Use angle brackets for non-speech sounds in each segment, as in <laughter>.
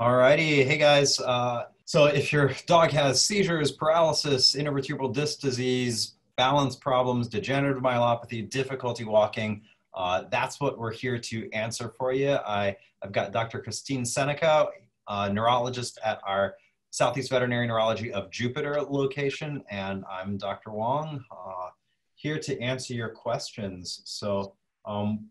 Alrighty, hey guys. Uh, so if your dog has seizures, paralysis, intervertebral disc disease, balance problems, degenerative myelopathy, difficulty walking, uh, that's what we're here to answer for you. I, I've got Dr. Christine Senneca, a neurologist at our Southeast Veterinary Neurology of Jupiter location, and I'm Dr. Wong, uh, here to answer your questions. So um,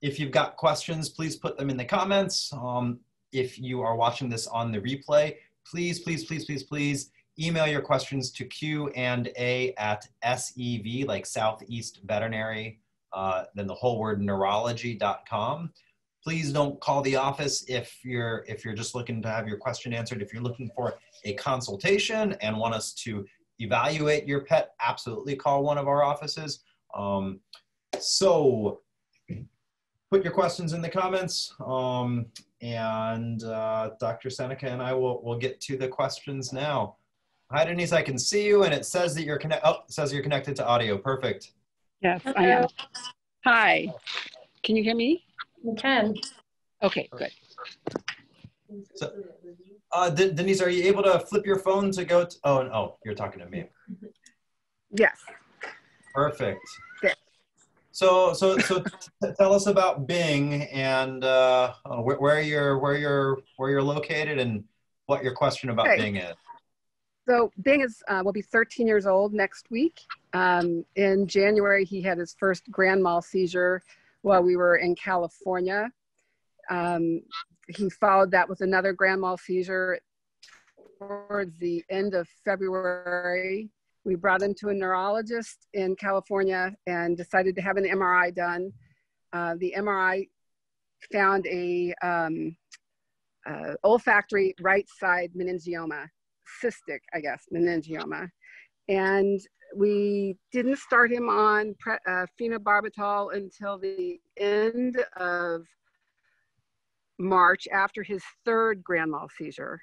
if you've got questions, please put them in the comments. Um, if you are watching this on the replay, please, please, please, please, please email your questions to Q and A at SEV, like Southeast Veterinary, uh, then the whole word neurology.com. Please don't call the office if you're if you're just looking to have your question answered. If you're looking for a consultation and want us to evaluate your pet, absolutely call one of our offices. Um, so put your questions in the comments. Um, and uh, Dr. Senneca and I will will get to the questions now. Hi, Denise. I can see you, and it says that you're connect. Oh, says you're connected to audio. Perfect. Yes, Hello. I am. Hi. Can you hear me? You can. Okay, good. So, uh, Denise, are you able to flip your phone to go? To, oh, oh, you're talking to me. Yes. Perfect. So, so, so, tell us about Bing and uh, uh, where, where, you're, where you're, where you're located, and what your question about okay. Bing is. So Bing is uh, will be 13 years old next week. Um, in January, he had his first grand mal seizure while we were in California. Um, he followed that with another grand mal seizure towards the end of February we brought him to a neurologist in California and decided to have an MRI done. Uh, the MRI found a um, uh, olfactory right side meningioma, cystic, I guess, meningioma. And we didn't start him on pre- uh, phenobarbital until the end of March after his third grand mal seizure.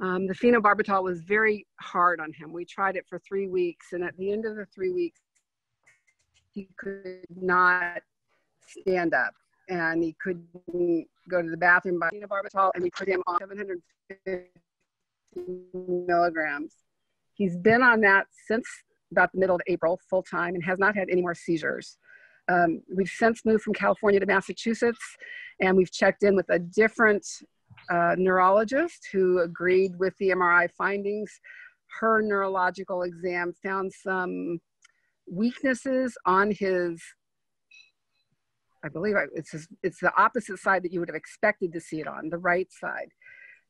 Um, the phenobarbital was very hard on him. We tried it for three weeks, and at the end of the three weeks, he could not stand up and he couldn't go to the bathroom by phenobarbital, and we put him on 750 milligrams. He's been on that since about the middle of April, full time, and has not had any more seizures. Um, we've since moved from California to Massachusetts, and we've checked in with a different uh, neurologist who agreed with the MRI findings. Her neurological exam found some weaknesses on his, I believe it's, his, it's the opposite side that you would have expected to see it on, the right side.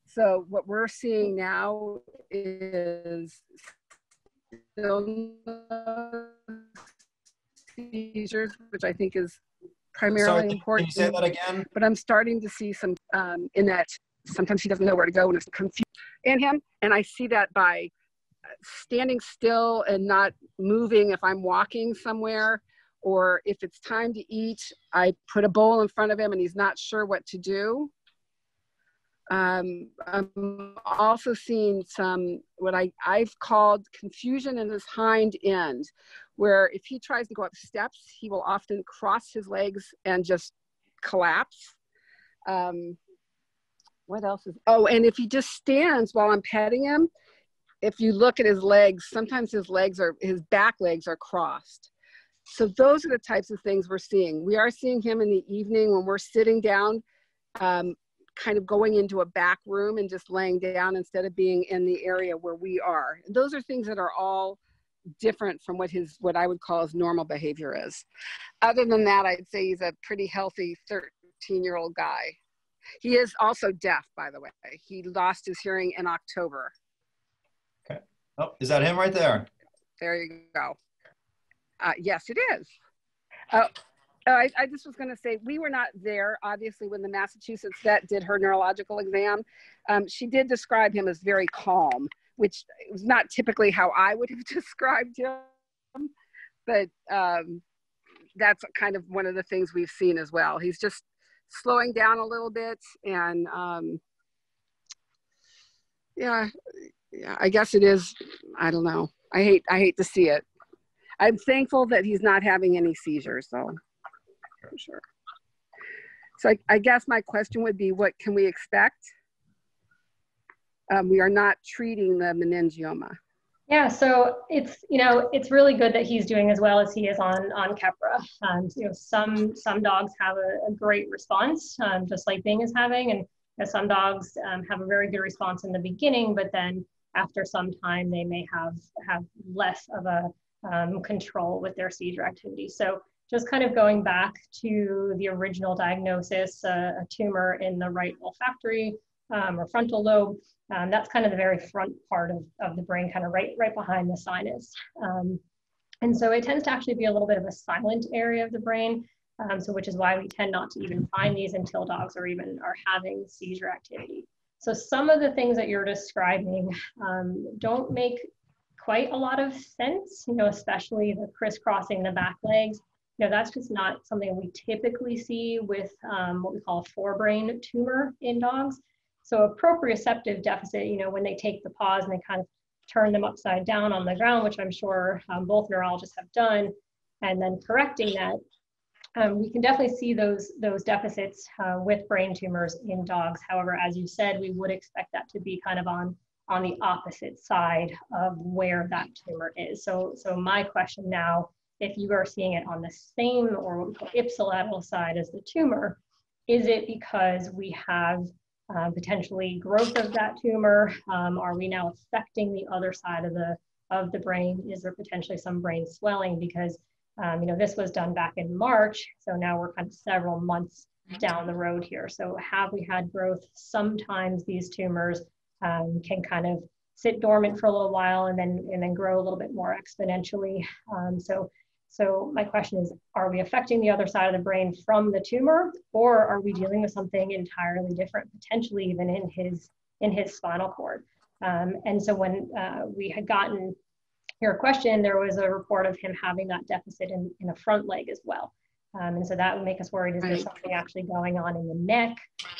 So what we're seeing now is seizures, which I think is primarily Sorry, important. Can you say that again? But I'm starting to see some um, in that sometimes he doesn't know where to go and it's confused in him. And I see that by standing still and not moving if I'm walking somewhere or if it's time to eat, I put a bowl in front of him and he's not sure what to do. Um, I'm also seeing some what I, I've called confusion in his hind end, where if he tries to go up steps, he will often cross his legs and just collapse. Um, what else is, oh, and if he just stands while I'm petting him, if you look at his legs, sometimes his legs are, his back legs are crossed. So those are the types of things we're seeing. We are seeing him in the evening when we're sitting down, um, kind of going into a back room and just laying down instead of being in the area where we are. Those are things that are all different from what his what I would call his normal behavior is. Other than that, I'd say he's a pretty healthy 13 year old guy. He is also deaf, by the way. He lost his hearing in October. Okay. Oh, is that him right there? There you go. Uh, yes, it is. Oh, uh, I, I, just was going to say we were not there, obviously, when the Massachusetts vet did her neurological exam. Um, she did describe him as very calm, which was not typically how I would have <laughs> described him. But um, that's kind of one of the things we've seen as well. He's just slowing down a little bit. And um, yeah yeah i guess it is i don't know. I hate i hate to see it. I'm thankful that he's not having any seizures though for sure. So I, I guess my question would be what can we expect? Um, we are not treating the meningioma? Yeah, so it's you know it's really good that he's doing as well as he is on on Keppra. Um, you know, some some dogs have a, a great response, um, just like Bing is having, and you know, some dogs um, have a very good response in the beginning, but then after some time they may have have less of a um, control with their seizure activity. So just kind of going back to the original diagnosis, uh, a tumor in the right olfactory um, or frontal lobe. Um, that's kind of the very front part of, of the brain, kind of right, right behind the sinus. Um, and so it tends to actually be a little bit of a silent area of the brain. Um, so which is why we tend not to even find these until dogs are even are having seizure activity. So some of the things that you're describing um, don't make quite a lot of sense, you know, especially the crisscrossing the back legs. You know, that's just not something we typically see with um, what we call a forebrain tumor in dogs. So a proprioceptive deficit, you know, when they take the paws and they kind of turn them upside down on the ground, which I'm sure um, both neurologists have done, and then correcting that, um, we can definitely see those, those deficits uh, with brain tumors in dogs. However, as you said, we would expect that to be kind of on, on the opposite side of where that tumor is. So, so my question now, if you are seeing it on the same or what we call ipsilateral side as the tumor, is it because we have uh, potentially growth of that tumor? Um, are we now affecting the other side of the of the brain? Is there potentially some brain swelling? Because um, you know this was done back in March, so now we're kind of several months down the road here. So have we had growth? Sometimes these tumors um, can kind of sit dormant for a little while and then and then grow a little bit more exponentially. Um, so so my question is, are we affecting the other side of the brain from the tumor, or are we dealing with something entirely different, potentially even in his in his spinal cord? Um, and so when uh, we had gotten your question, there was a report of him having that deficit in, in a front leg as well. Um, and so that would make us worried, is there something actually going on in the neck?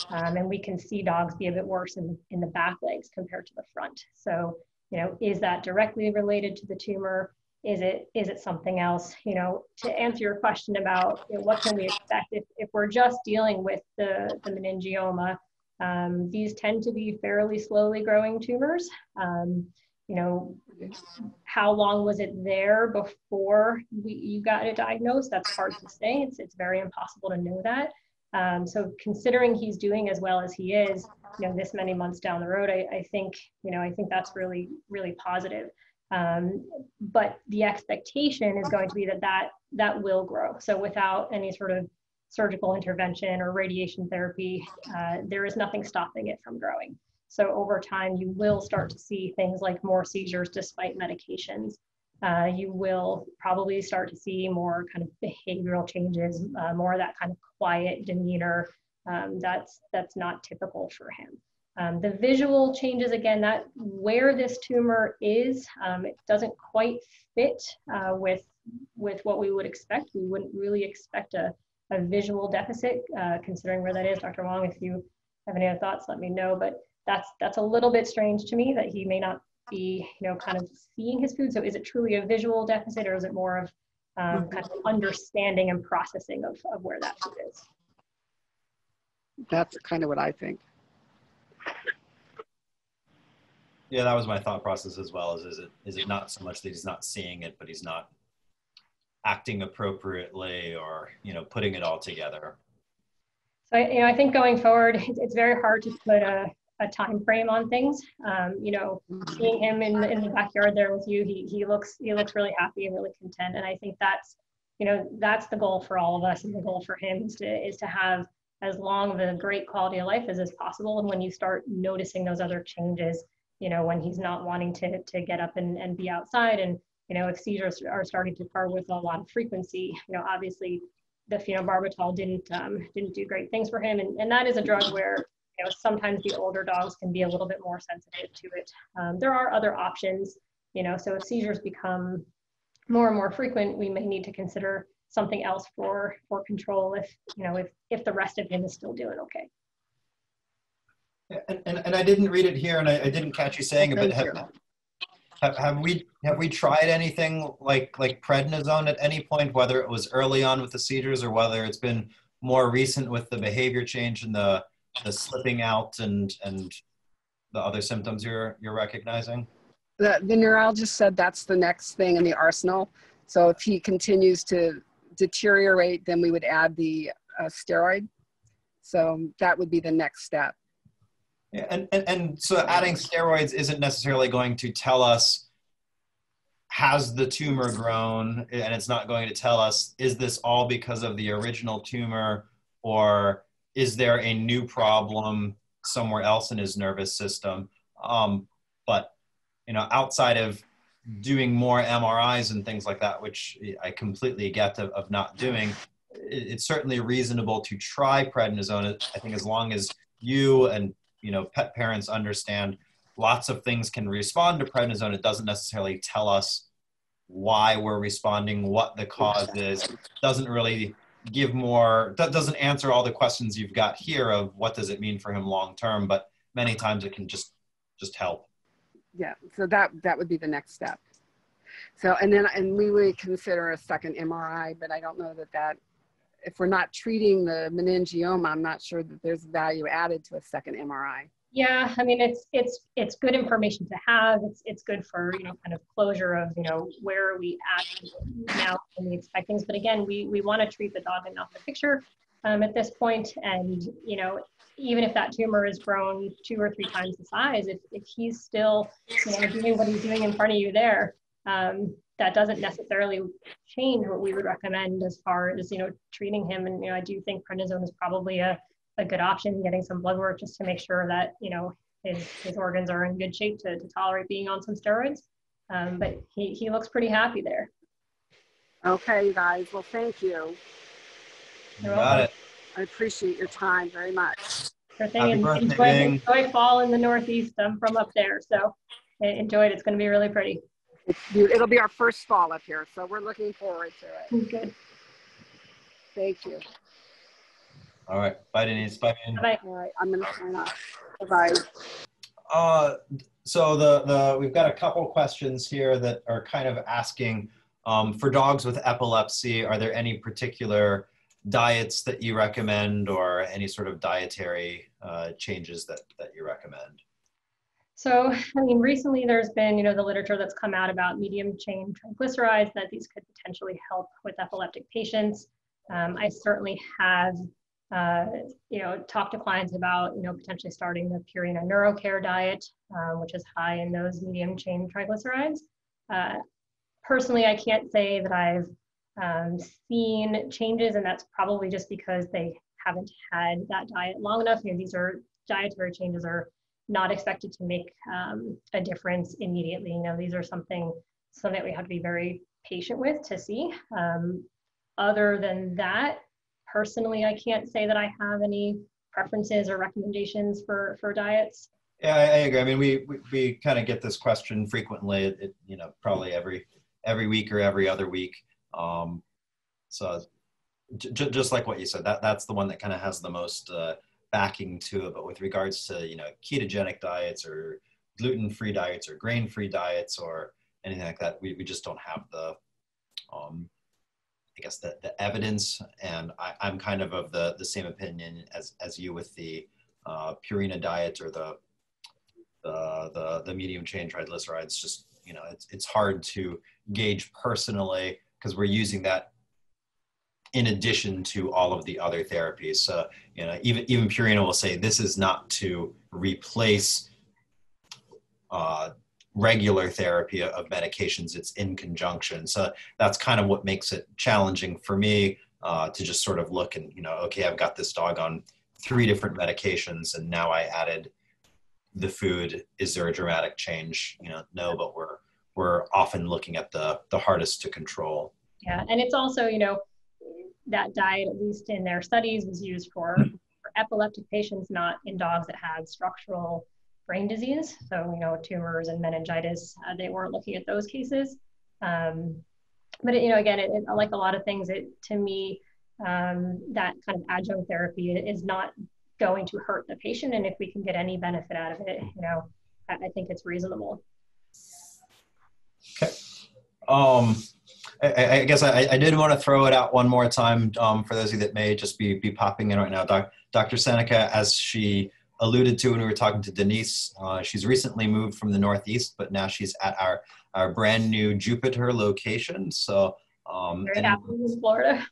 Um, and we can see dogs be a bit worse in, in the back legs compared to the front. So, you know, is that directly related to the tumor? Is it is it something else? You know, to answer your question about you know, what can we expect if, if we're just dealing with the, the meningioma, um, these tend to be fairly slowly growing tumors. Um, you know, how long was it there before we, you got it diagnosed? That's hard to say. It's, it's very impossible to know that. Um, so considering he's doing as well as he is, you know, this many months down the road, I, I think, you know, I think that's really, really positive. Um, but the expectation is going to be that, that that will grow. So without any sort of surgical intervention or radiation therapy, uh, there is nothing stopping it from growing. So over time, you will start to see things like more seizures despite medications. Uh, you will probably start to see more kind of behavioral changes, uh, more of that kind of quiet demeanor. Um, that's that's not typical for him. Um, the visual changes again, that where this tumor is, um, it doesn't quite fit uh, with, with what we would expect. We wouldn't really expect a, a visual deficit uh, considering where that is. Dr. Wong, if you have any other thoughts, let me know. But that's, that's a little bit strange to me that he may not be, you know, kind of seeing his food. So is it truly a visual deficit or is it more of um, kind of understanding and processing of, of where that food is? That's kind of what I think. Yeah, that was my thought process as well. Is, is it is it not so much that he's not seeing it, but he's not acting appropriately or you know putting it all together. So you know, I think going forward, it's very hard to put a, a time frame on things. Um, you know, seeing him in the, in the backyard there with you, he he looks he looks really happy and really content, and I think that's you know that's the goal for all of us, and the goal for him is to is to have as long of a great quality of life as is possible. And when you start noticing those other changes, you know, when he's not wanting to, to get up and, and be outside and, you know, if seizures are starting to occur with a lot of frequency, you know, obviously the phenobarbital didn't, um, didn't do great things for him. And, and that is a drug where, you know, sometimes the older dogs can be a little bit more sensitive to it. Um, there are other options, you know, so if seizures become more and more frequent, we may need to consider something else for for control if you know if if the rest of him is still doing okay and, and, and i didn't read it here and i, I didn't catch you saying it but have, have, have we have we tried anything like like prednisone at any point whether it was early on with the seizures or whether it's been more recent with the behavior change and the the slipping out and and the other symptoms you're you're recognizing? The, the neurologist said that's the next thing in the arsenal. So if he continues to deteriorate, then we would add the uh, steroid. So that would be the next step. Yeah, and, and, and so adding steroids isn't necessarily going to tell us has the tumor grown and it's not going to tell us is this all because of the original tumor or is there a new problem somewhere else in his nervous system um, but you know outside of doing more mris and things like that which i completely get of, of not doing it, it's certainly reasonable to try prednisone i think as long as you and you know pet parents understand lots of things can respond to prednisone. It doesn't necessarily tell us why we're responding what the cause is. Doesn't really give more that doesn't answer all the questions you've got here of what does it mean for him long term but many times it can just just help yeah so that that would be the next step. So and then and we would consider a second mri but i don't know that that if we're not treating the meningioma i'm not sure that there's value added to a second mri yeah i mean it's it's it's good information to have. It's it's good for you know kind of closure of you know where are we at now and we expect things but again we we want to treat the dog and not the picture um, at this point and you know even if that tumor is grown two or three times the size if, if he's still you know doing what he's doing in front of you there um, that doesn't necessarily change what we would recommend as far as you know treating him and you know i do think prednisone is probably a a good option, getting some blood work just to make sure that, you know, his, his organs are in good shape to, to tolerate being on some steroids. Um, but he, he looks pretty happy there. Okay, guys. Well, thank you. You got it. I appreciate your time very much. Sure thing. And enjoy, enjoy fall in the Northeast. I'm from up there. So enjoy it. It's going to be really pretty. It'll be our first fall up here. So we're looking forward to it. Good. Thank you. All right. Bye, Denise. Bye. Bye. All right. I'm gonna sign off. Bye. Uh, so the the we've got a couple questions here that are kind of asking um, for dogs with epilepsy. Are there any particular diets that you recommend, or any sort of dietary uh, changes that that you recommend? So, I mean, recently there's been, you know, the literature that's come out about medium chain triglycerides that these could potentially help with epileptic patients. Um, I certainly have uh, you know, talk to clients about, you know, potentially starting the Purina NeuroCare diet, um, which is high in those medium chain triglycerides. Uh, personally, I can't say that I've um, seen changes, and that's probably just because they haven't had that diet long enough. You know, these are dietary changes are not expected to make um, a difference immediately. You know, these are something something that we have to be very patient with to see. Um, other than that, personally, I can't say that I have any preferences or recommendations for for diets. Yeah, I, I agree. I mean, we we, we kind of get this question frequently. It, you know, probably every every week or every other week. Um, so, j- just like what you said, that that's the one that kind of has the most uh, backing to it. But with regards to you know ketogenic diets or gluten-free diets or grain-free diets or anything like that, we, we just don't have the um, I guess the, the evidence, and I, am kind of of the, the same opinion as, as you with the uh, Purina diet or the, the, the, the medium chain triglycerides. Just, you know, it's, it's hard to gauge personally because we're using that in addition to all of the other therapies. So, you know, even, even Purina will say this is not to replace uh, regular therapy of medications. It's in conjunction. So that's kind of what makes it challenging for me uh, to just sort of look and you know okay i've got this dog on three different medications and now i added the food. Is there a dramatic change? You know no but we're we're often looking at the the hardest to control yeah and it's also you know that diet at least in their studies was used for, for epileptic patients not in dogs that had structural brain disease. So, you know, tumors and meningitis, uh, they weren't looking at those cases. Um, but, it, you know, again, it, it, like a lot of things, it, to me, um, that kind of adjunct therapy is not going to hurt the patient. And if we can get any benefit out of it, you know, I, I think it's reasonable. Okay. Um, I, I guess I, I, did want to throw it out one more time um, for those of you that may just be, be popping in right now. Doc, Dr. Senneca, as she alluded to when we were talking to Denise, uh, she's recently moved from the Northeast, but now she's at our, our brand new Jupiter location. So, um, happy in Florida.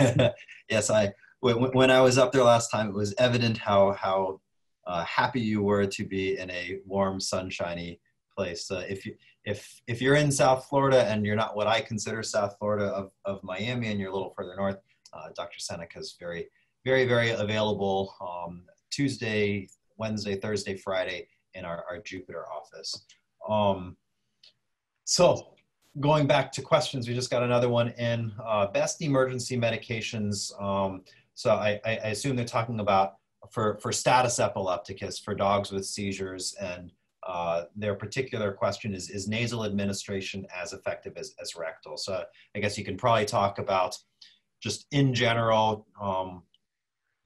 <laughs> yes, I when, when I was up there last time, it was evident how how uh, happy you were to be in a warm, sunshiny place. Uh, if you if if you're in South Florida and you're not what I consider South Florida of, of Miami and you're a little further north, uh, Dr. Senneca is very very very available um, Tuesday, Wednesday, Thursday, Friday in our, our Jupiter office. Um, so going back to questions, we just got another one in. Uh, best emergency medications. Um, so I, I, assume they're talking about for, for status epilepticus for dogs with seizures and uh, their particular question is, is nasal administration as effective as, as rectal? So I guess you can probably talk about just in general, um,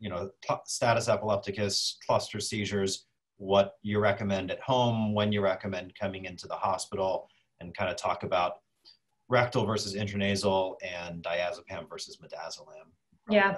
you know, status epilepticus, cluster seizures, what you recommend at home, when you recommend coming into the hospital, and kind of talk about rectal versus intranasal and diazepam versus midazolam. Yeah.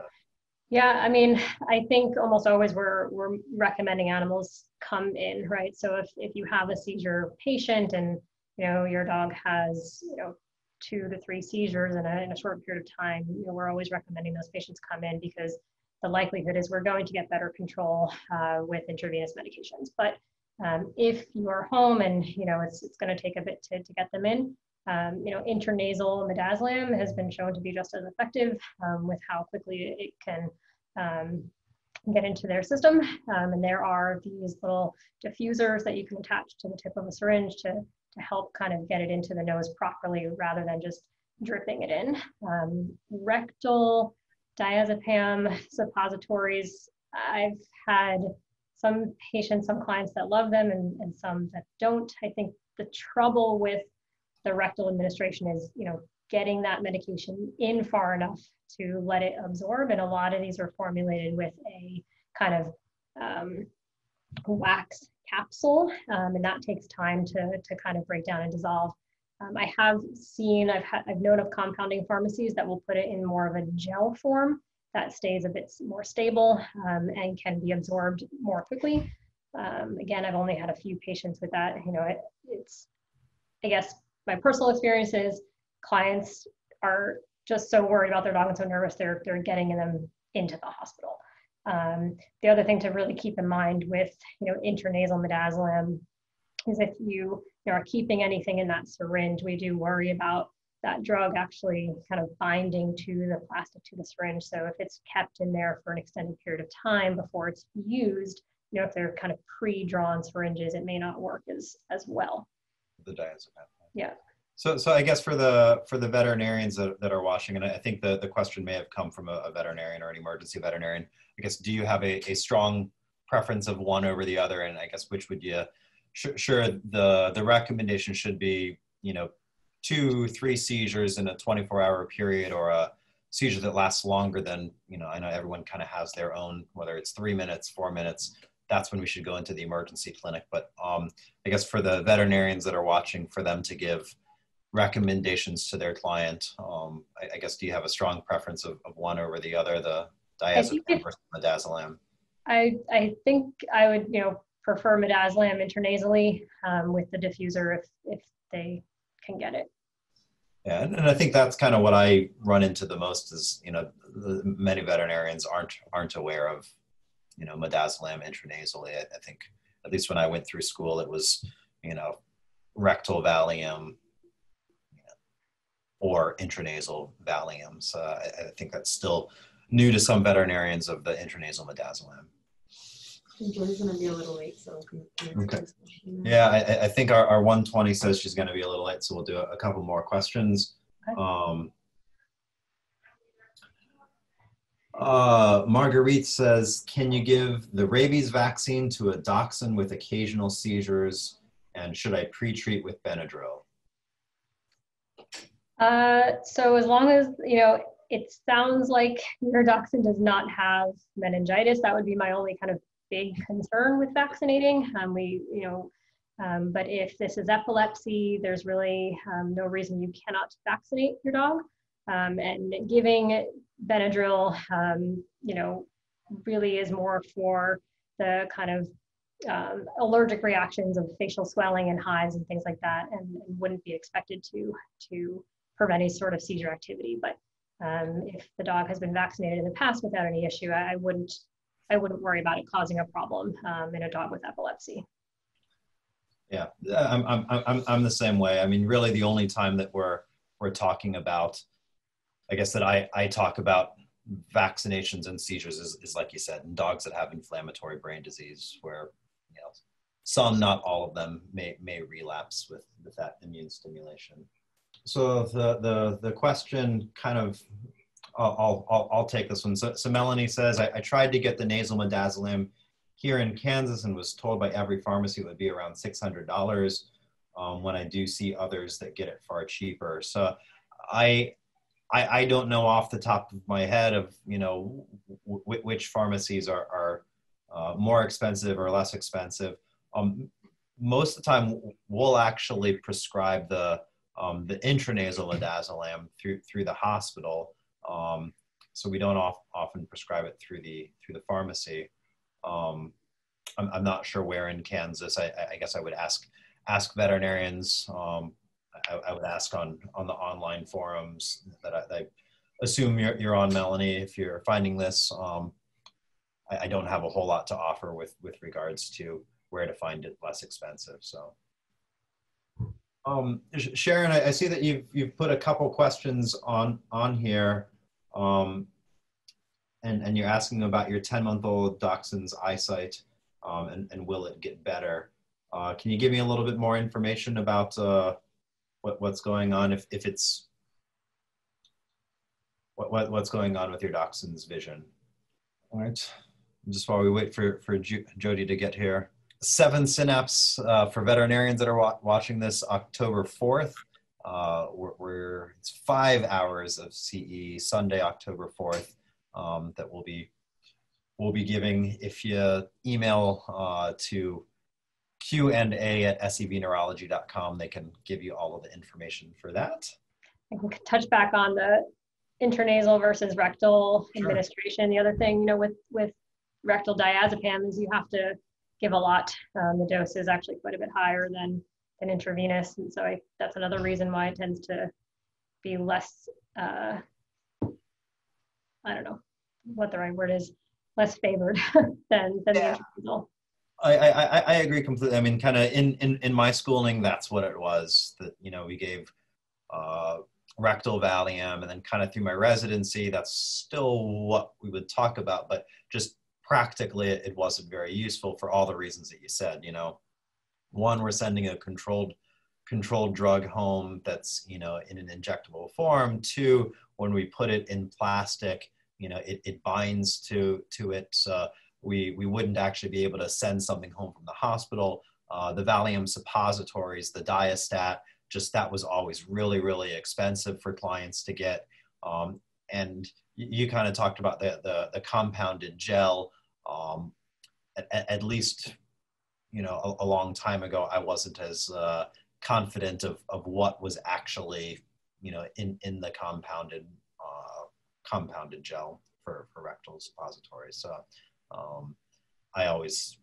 Yeah, I mean, I think almost always we're we're recommending animals come in, right? So if if you have a seizure patient and you know your dog has you know two to three seizures in a, in a short period of time, you know, we're always recommending those patients come in because the likelihood is we're going to get better control uh, with intravenous medications. But um, if you are home and you know it's it's going to take a bit to, to get them in, um, you know, intranasal midazolam has been shown to be just as effective um, with how quickly it can um, get into their system. Um, and there are these little diffusers that you can attach to the tip of a syringe to, to help kind of get it into the nose properly rather than just dripping it in. Um, rectal diazepam suppositories, I've had some patients, some clients that love them and, and some that don't. I think the trouble with the rectal administration is, you know, getting that medication in far enough to let it absorb. And a lot of these are formulated with a kind of um, wax capsule, um, and that takes time to, to kind of break down and dissolve. Um, I have seen, I've, had, I've known of compounding pharmacies that will put it in more of a gel form that stays a bit more stable um, and can be absorbed more quickly. Um, again, I've only had a few patients with that. You know, it, it's, I guess, my personal experience is clients are just so worried about their dog and so nervous they're they're getting them into the hospital. Um, the other thing to really keep in mind with you know intranasal midazolam is if you, you know, are keeping anything in that syringe, we do worry about that drug actually kind of binding to the plastic to the syringe. So if it's kept in there for an extended period of time before it's used, you know, if they're kind of pre-drawn syringes, it may not work as as well. The diazepam. Yeah. So, so I guess for the for the veterinarians that, that are watching, and I think the, the question may have come from a, a veterinarian or an emergency veterinarian. I guess, do you have a, a strong preference of one over the other? And I guess which would you? Sure, sure the the recommendation should be you know two three seizures in a 24 hour period or a seizure that lasts longer than you know. I know everyone kind of has their own whether it's three minutes, four minutes. That's when we should go into the emergency clinic. But um, I guess for the veterinarians that are watching, for them to give recommendations to their client? Um, I, I, guess do you have a strong preference of, of one over the other, the diazepam versus midazolam? I I think I would you know prefer midazolam intranasally um, with the diffuser if if they can get it. Yeah, and, and I think that's kind of what I run into the most is you know the, many veterinarians aren't aren't aware of you know midazolam intranasally. I, I think at least when I went through school, it was you know rectal Valium, or intranasal Valiums. Uh, I, I, think that's still new to some veterinarians of the intranasal midazolam. Joy's to be a little late, so okay. Yeah, I, I, think our, our 120 says she's going to be a little late, so we'll do a, a couple more questions. Okay. Um, uh, Marguerite says, can you give the rabies vaccine to a dachshund with occasional seizures, and should I pre-treat with Benadryl? Uh, so as long as, you know, it sounds like your dachshund does not have meningitis, that would be my only kind of big concern with vaccinating. Um, we, you know, um, but if this is epilepsy, there's really um, no reason you cannot vaccinate your dog. Um, and giving Benadryl, um, you know, really is more for the kind of um, allergic reactions of facial swelling and hives and things like that, and, and, wouldn't be expected to to prevent any sort of seizure activity. But um, if the dog has been vaccinated in the past without any issue, I, I wouldn't I wouldn't worry about it causing a problem um, in a dog with epilepsy. Yeah, I'm, I'm, I'm, I'm the same way. I mean, really, the only time that we're we're talking about, I guess that I I talk about vaccinations and seizures is, is like you said, in dogs that have inflammatory brain disease, where you know some, not all of them, may may relapse with with that immune stimulation. So the the the question kind of I'll, I'll, I'll take this one. So, so Melanie says, I, I, tried to get the nasal midazolam here in Kansas and was told by every pharmacy it would be around $600 um, when I do see others that get it far cheaper. So I, I, I don't know off the top of my head of, you know, which pharmacies are, are uh, more expensive or less expensive. Um, most of the time we'll actually prescribe the, um, the intranasal midazolam through, through the hospital. Um, so we don't off, often prescribe it through the through the pharmacy. Um, I'm, I'm, not sure where in Kansas. I, I, guess I would ask ask veterinarians. Um, I, I, would ask on on the online forums that I, I assume you're, you're on, Melanie. If you're finding this, um, I, I don't have a whole lot to offer with with regards to where to find it less expensive. So. Um, Sharon, I, see that you've you've put a couple questions on on here. Um, and, and you're asking about your 10 month old dachshund's eyesight um, and, and will it get better. Uh, can you give me a little bit more information about uh, what, what's going on if, if it's what, what, what's going on with your dachshund's vision? All right, just while we wait for, for Jody to get here. Seven Synapse uh, for veterinarians that are wa watching this October 4th. Uh, we're, we're, it's five hours of CE Sunday, October 4th um, that we'll be we'll be giving. If you email uh, to Q and A at sevneurology.com, they can give you all of the information for that. I can touch back on the intranasal versus rectal sure. administration. The other thing, you know, with with rectal diazepam is you have to give a lot. Um, the dose is actually quite a bit higher than than intravenous. And so I, that's another reason why it tends to be less, uh, I don't know what the right word is, less favored <laughs> than, than yeah. the intranasal. I, I, I agree completely. I mean, kind of in, in, in my schooling, that's what it was that, you know, we gave uh, rectal Valium and then kind of through my residency, that's still what we would talk about, but just practically it wasn't very useful for all the reasons that you said, you know, one we're sending a controlled controlled drug home that's you know in an injectable form two when we put it in plastic you know it, it binds to to it so we we wouldn't actually be able to send something home from the hospital. Uh, the valium suppositories the diastat just that was always really really expensive for clients to get. Um, and you, kind of talked about the, the, the compounded gel. Um, at, at, least you know a, a, long time ago i wasn't as uh, confident of, of what was actually you know in, in the compounded uh, compounded gel for, for rectal suppositories. So um, i always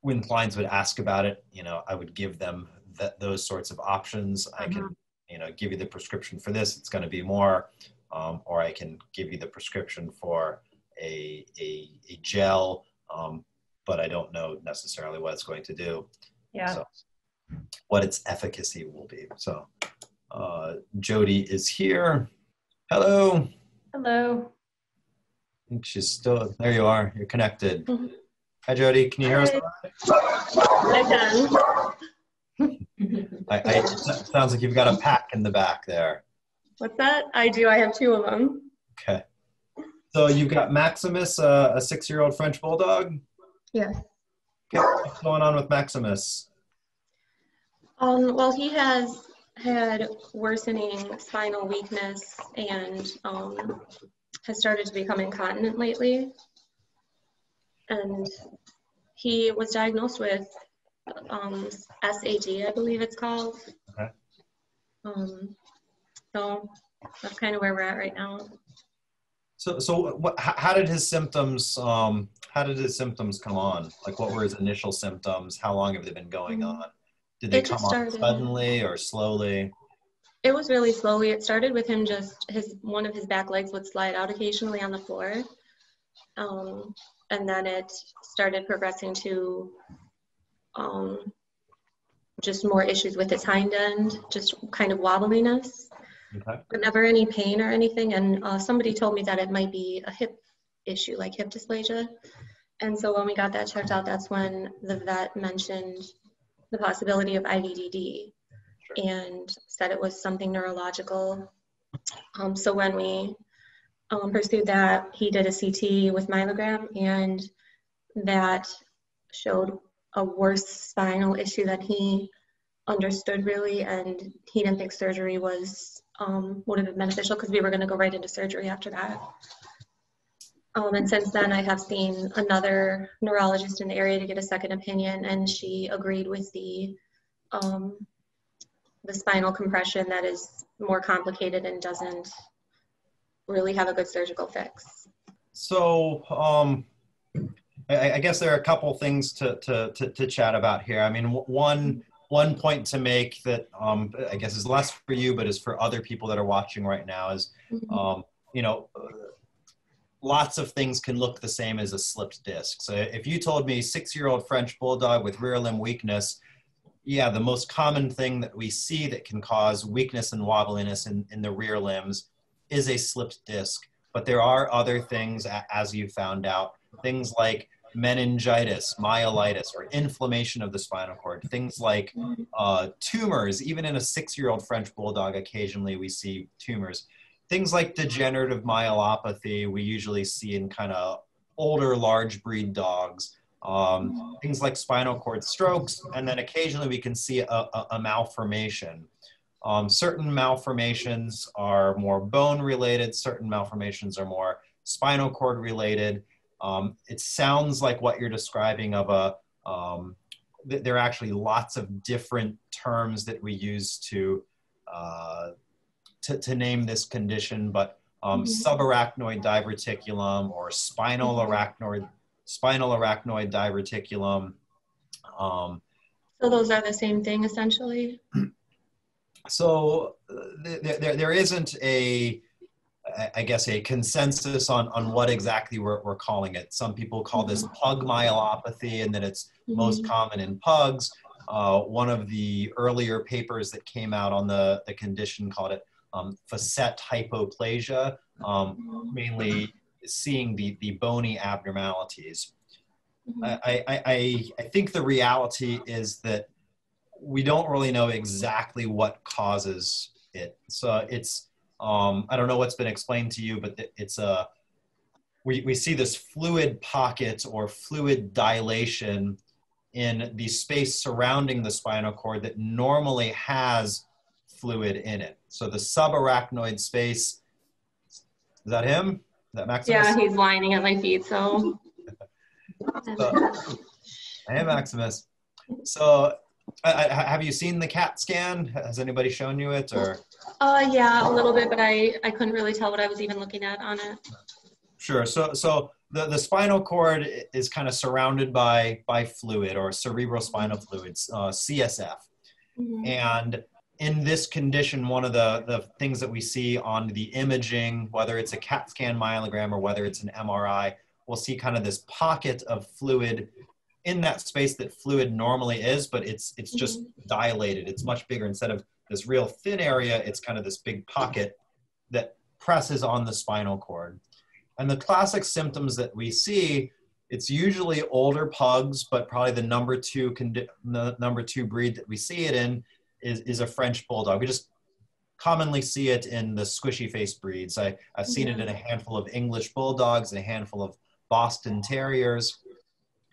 when clients would ask about it you know i would give them that those sorts of options i can mm-hmm. you know give you the prescription for this it's going to be more um, or i can give you the prescription for a, a, a gel um, but I don't know necessarily what it's going to do. Yeah. So, what its efficacy will be. So, uh, Jody is here. Hello. Hello. I think she's still there. You are. You're connected. Mm-hmm. Hi, Jody. Can you hear Hi. us? I can. I, I, it sounds like you've got a pack in the back there. What's that? I do. I have two of them. Okay. So you've got Maximus, uh, a six-year-old French bulldog. Yes. Okay, what's going on with Maximus? Um, well, he has had worsening spinal weakness and um, has started to become incontinent lately. And he was diagnosed with um, SAD, I believe it's called. Okay. Um, so that's kind of where we're at right now. So, so what, how did his symptoms, um, how did his symptoms come on? Like what were his initial symptoms? How long have they been going Mm-hmm. on? Did they It come on suddenly or slowly? It was really slowly. It started with him just his one of his back legs would slide out occasionally on the floor, um, and then it started progressing to um, just more issues with his hind end, just kind of wobbliness, Okay. but never any pain or anything. And uh, somebody told me that it might be a hip issue, like hip dysplasia. And so when we got that checked out, that's when the vet mentioned the possibility of IVDD and said it was something neurological. Um, so when we um, pursued that, he did a CT with myelogram, and that showed a worse spinal issue than he understood really, and he didn't think surgery was um, would have been beneficial because we were going to go right into surgery after that. Um, and since then, I have seen another neurologist in the area to get a second opinion, and she agreed with the um, the spinal compression that is more complicated and doesn't really have a good surgical fix. So, um, I, I guess there are a couple things to, to, to, to chat about here. I mean, one, one point to make that um, I guess is less for you, but is for other people that are watching right now is, um, you know, uh, lots of things can look the same as a slipped disc. So if you told me six-year-old French bulldog with rear limb weakness, yeah, the most common thing that we see that can cause weakness and wobbliness in, in the rear limbs is a slipped disc. But there are other things, as you found out, things like meningitis, myelitis, or inflammation of the spinal cord, things like uh, tumors. Even in a six year old French bulldog, occasionally we see tumors. Things like degenerative myelopathy, we usually see in kind of older large breed dogs. Um, things like spinal cord strokes, and then occasionally we can see a, a, a malformation. Um, certain malformations are more bone related, certain malformations are more spinal cord related. Um, it sounds like what you're describing of a, um, th- there are actually lots of different terms that we use to, uh, to, to name this condition, but um, Mhm. subarachnoid diverticulum or spinal Mhm. arachnoid, spinal arachnoid diverticulum. Um, So those are the same thing essentially. so uh, there, there, there isn't a, I guess a consensus on, on what exactly we're, we're calling it. Some people call this pug myelopathy and that it's most common in pugs. Uh, one of the earlier papers that came out on the, the condition called it um, facet hypoplasia, um, mainly seeing the, the bony abnormalities. Mhm. I, I, I, I think the reality is that we don't really know exactly what causes it. So it's, um, I don't know what's been explained to you, but it's a, we, we see this fluid pocket or fluid dilation in the space surrounding the spinal cord that normally has fluid in it. So the subarachnoid space, is that him? That Maximus? Yeah, he's whining at my feet, so. So- Hey, Maximus. So, I, have you seen the CAT scan? Has anybody shown you it, or Uh, yeah, a little bit, but I, I couldn't really tell what I was even looking at on it. sure? So, so the, the spinal cord is kind of surrounded by by fluid or cerebral spinal fluids, uh, CSF. Mhm. And in this condition, one of the, the things that we see on the imaging, whether it's a CAT scan myelogram or whether it's an MRI, we'll see kind of this pocket of fluid in that space that fluid normally is, but it's it's just mm-hmm. dilated. It's much bigger. Instead of this real thin area, it's kind of this big pocket that presses on the spinal cord. And the classic symptoms that we see, it's usually older pugs, but probably the number two the number two breed that we see it in is, is a French bulldog. We just commonly see it in the squishy face breeds. I, I've seen it in a handful of English bulldogs and a handful of Boston Terriers.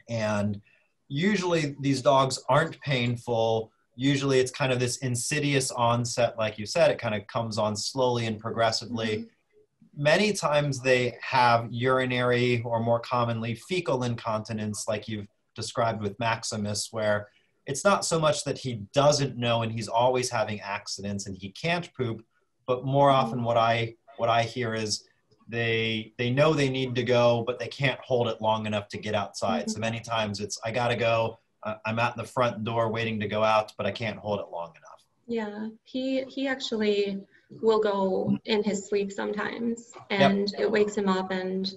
And usually these dogs aren't painful. Usually it's kind of this insidious onset, like you said, it kind of comes on slowly and progressively. Mm-hmm. Many times they have urinary or more commonly fecal incontinence, like you've described with Maximus, where it's not so much that he doesn't know and he's always having accidents and he can't poop, but more often what I what I hear is they they know they need to go, but they can't hold it long enough to get outside. So many times it's I gotta go. I- I'm at the front door waiting to go out, but I can't hold it long enough. Yeah, he he actually will go in his sleep sometimes, and it wakes him up, and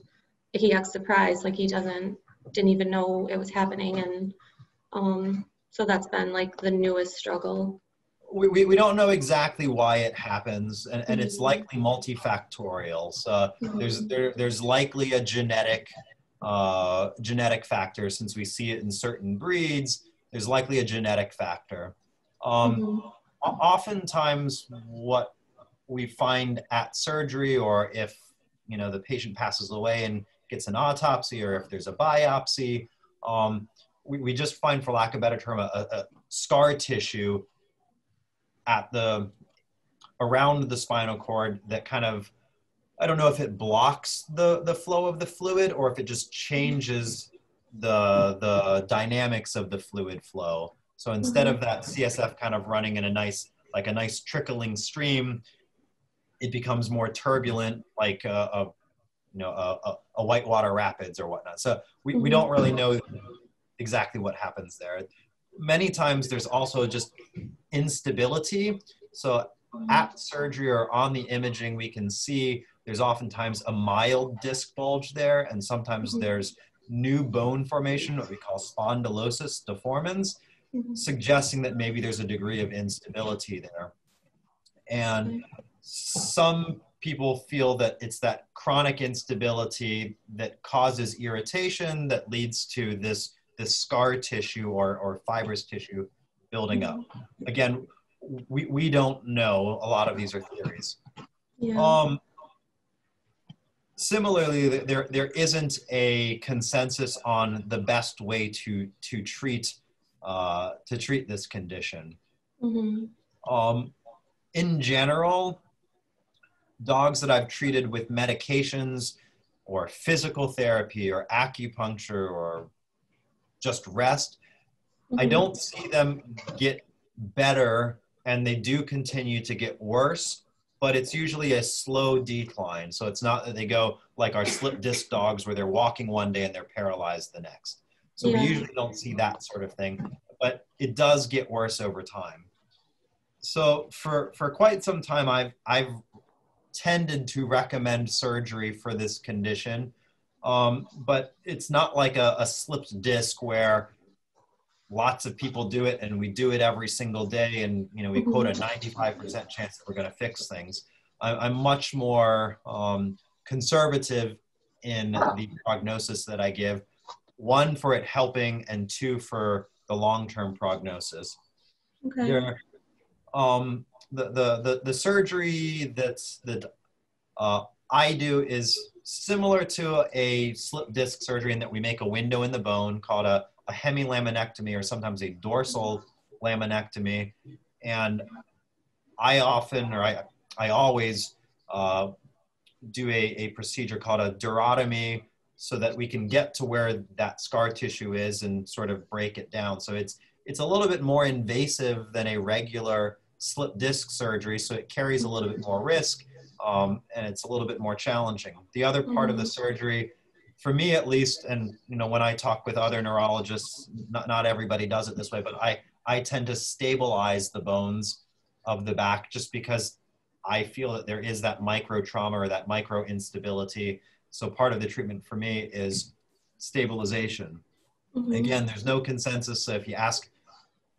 he acts surprised, like he doesn't didn't even know it was happening, and um, so that's been like the newest struggle. we, we, we don't know exactly why it happens and, and it's Mhm. likely multifactorial so there's there, there's likely a genetic uh, genetic factor since we see it in certain breeds there's likely a genetic factor um, Mhm. oftentimes what we find at surgery or if you know the patient passes away and gets an autopsy or if there's a biopsy um, we, we just find for lack of a better term a, a scar tissue at the around the spinal cord that kind of I don't know if it blocks the the flow of the fluid or if it just changes the the dynamics of the fluid flow. So instead of that CSF kind of running in a nice like a nice trickling stream, it becomes more turbulent, like a, a you know a, a, a whitewater rapids or whatnot. So we, we don't really know exactly what happens there. Many times there's also just instability. So at surgery or on the imaging, we can see there's oftentimes a mild disc bulge there, and sometimes Mhm. there's new bone formation, what we call spondylosis deformans, Mhm. suggesting that maybe there's a degree of instability there. And some people feel that it's that chronic instability that causes irritation that leads to this this scar tissue or, or fibrous tissue building up. Again, we, we don't know. A lot of these are theories. Yeah. Um, similarly, there there isn't a consensus on the best way to to treat uh, to treat this condition. Mm-hmm. Um, in general, dogs that I've treated with medications or physical therapy or acupuncture or just rest, I Mhm. don't see them get better and they do continue to get worse, but it's usually a slow decline. So it's not that they go like our slip disc dogs where they're walking one day and they're paralyzed the next. So Yeah. we usually don't see that sort of thing, but it does get worse over time. So for for quite some time I've I've tended to recommend surgery for this condition. Um, but it's not like a, a slipped disc where lots of people do it and we do it every single day and you know we quote a 95% chance that we're going to fix things. I, i'm much more um, conservative in the prognosis that i give. One for it helping and two for the long-term prognosis. Okay. there um the the the, the surgery that's that uh, i do is similar to a slip disc surgery in that we make a window in the bone called a, a hemilaminectomy or sometimes a dorsal laminectomy. And i often or i i always uh, do a, a procedure called a durotomy so that we can get to where that scar tissue is and sort of break it down. So it's it's a little bit more invasive than a regular slip disc surgery, so it carries a little bit more risk um, and it's a little bit more challenging. The other part of the surgery, for me at least, and you know when I talk with other neurologists, not, not everybody does it this way, but I, I tend to stabilize the bones of the back just because I feel that there is that micro trauma or that micro instability. So part of the treatment for me is stabilization Mhm. again there's no consensus so if you ask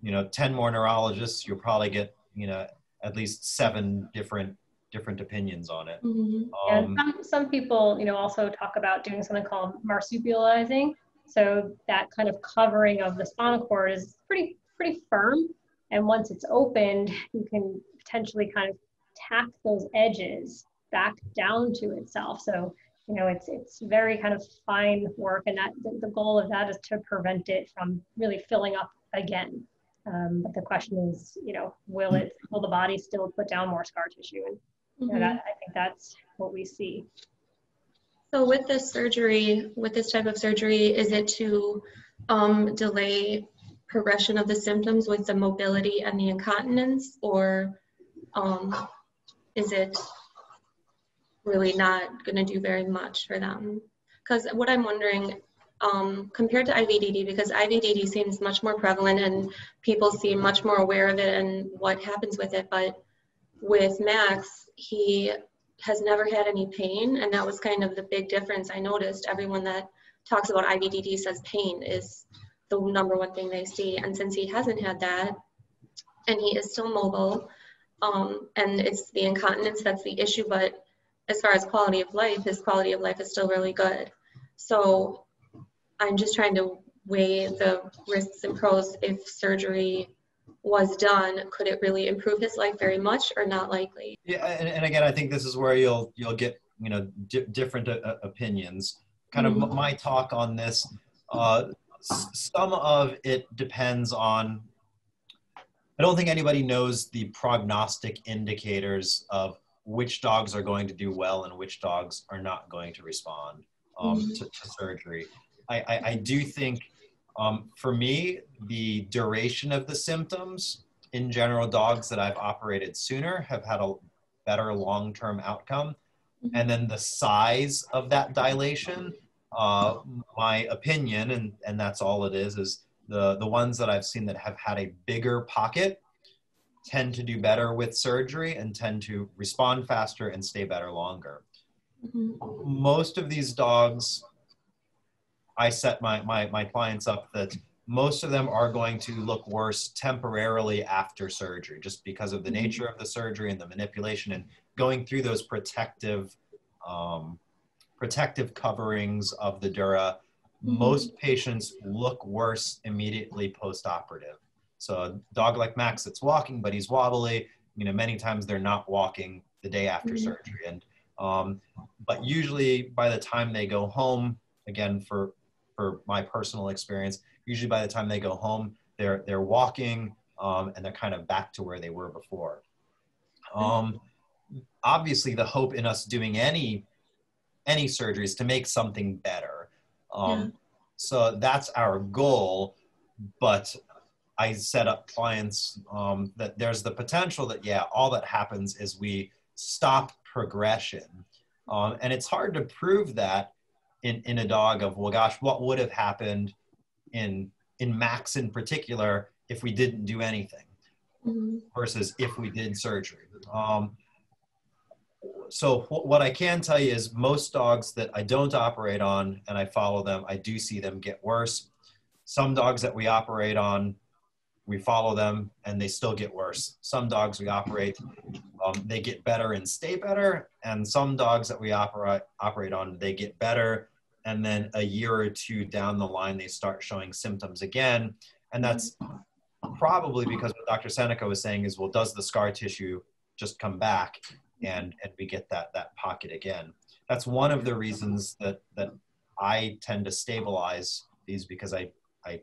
you know 10 more neurologists you'll probably get you know at least seven different different opinions on it Mhm. And um, some, some people, you know, also talk about doing something called marsupializing. So that kind of covering of the spinal cord is pretty, pretty firm. And once it's opened, you can potentially kind of tack those edges back down to itself. So, you know, it's, it's very kind of fine work. And that the, the goal of that is to prevent it from really filling up again. Um, but the question is, you know, will it, will the body still put down more scar tissue? And Mhm. that, I think that's what we see. So with this surgery, with this type of surgery, is it to um, delay progression of the symptoms with the mobility and the incontinence, or um, is it really not going to do very much for them. Because what I'm wondering, um, compared to IVDD, because IVDD seems much more prevalent and people seem much more aware of it and what happens with it, but with Max, he has never had any pain, and that was kind of the big difference I noticed. Everyone that talks about IVDD says pain is the number one thing they see, and since he hasn't had that, and he is still mobile, um, and it's the incontinence that's the issue, but as far as quality of life, his quality of life is still really good. So I'm just trying to weigh the risks and pros if surgery was done, could it really improve his life very much or not likely? Yeah, and, and again, I think this is where you'll you'll get you know di- different uh, opinions. Kind of mm-hmm. my talk on this. Uh, some of it depends on. I don't think anybody knows the prognostic indicators of which dogs are going to do well and which dogs are not going to respond um, mm-hmm. to, to, surgery. I, I, I do think um, for me, the duration of the symptoms in general, dogs that I've operated sooner have had a better long term outcome. Mm-hmm. And then the size of that dilation, uh, my opinion, and, and that's all it is, is the, the ones that I've seen that have had a bigger pocket tend to do better with surgery and tend to respond faster and stay better longer. Mm-hmm. Most of these dogs I set my, my, my clients up that most of them are going to look worse temporarily after surgery just because of the mm-hmm. nature of the surgery and the manipulation and going through those protective um, protective coverings of the dura mm-hmm. most patients look worse immediately post-operative so a dog like max that's walking but he's wobbly you know many times they're not walking the day after mm-hmm. surgery and um, but usually by the time they go home again for for my personal experience, usually by the time they go home, they're they're walking um, and they're kind of back to where they were before. Um, obviously, the hope in us doing any any surgery is to make something better. Um, yeah. So that's our goal, but I set up clients um, that there's the potential that yeah, all that happens is we stop progression, um, and it's hard to prove that in, in a dog of well gosh what would have happened in in max in particular if we didn't do anything mm-hmm. versus if we did surgery um, so what i can tell you is most dogs that i don't operate on and i follow them i do see them get worse some dogs that we operate on we follow them and they still get worse. Some dogs we operate, um, they get better and stay better, and some dogs that we operate operate on, they get better, and then a year or two down the line, they start showing symptoms again, and that's probably because what Dr. Senneca was saying is, well, does the scar tissue just come back, and and we get that that pocket again? That's one of the reasons that that I tend to stabilize these because I I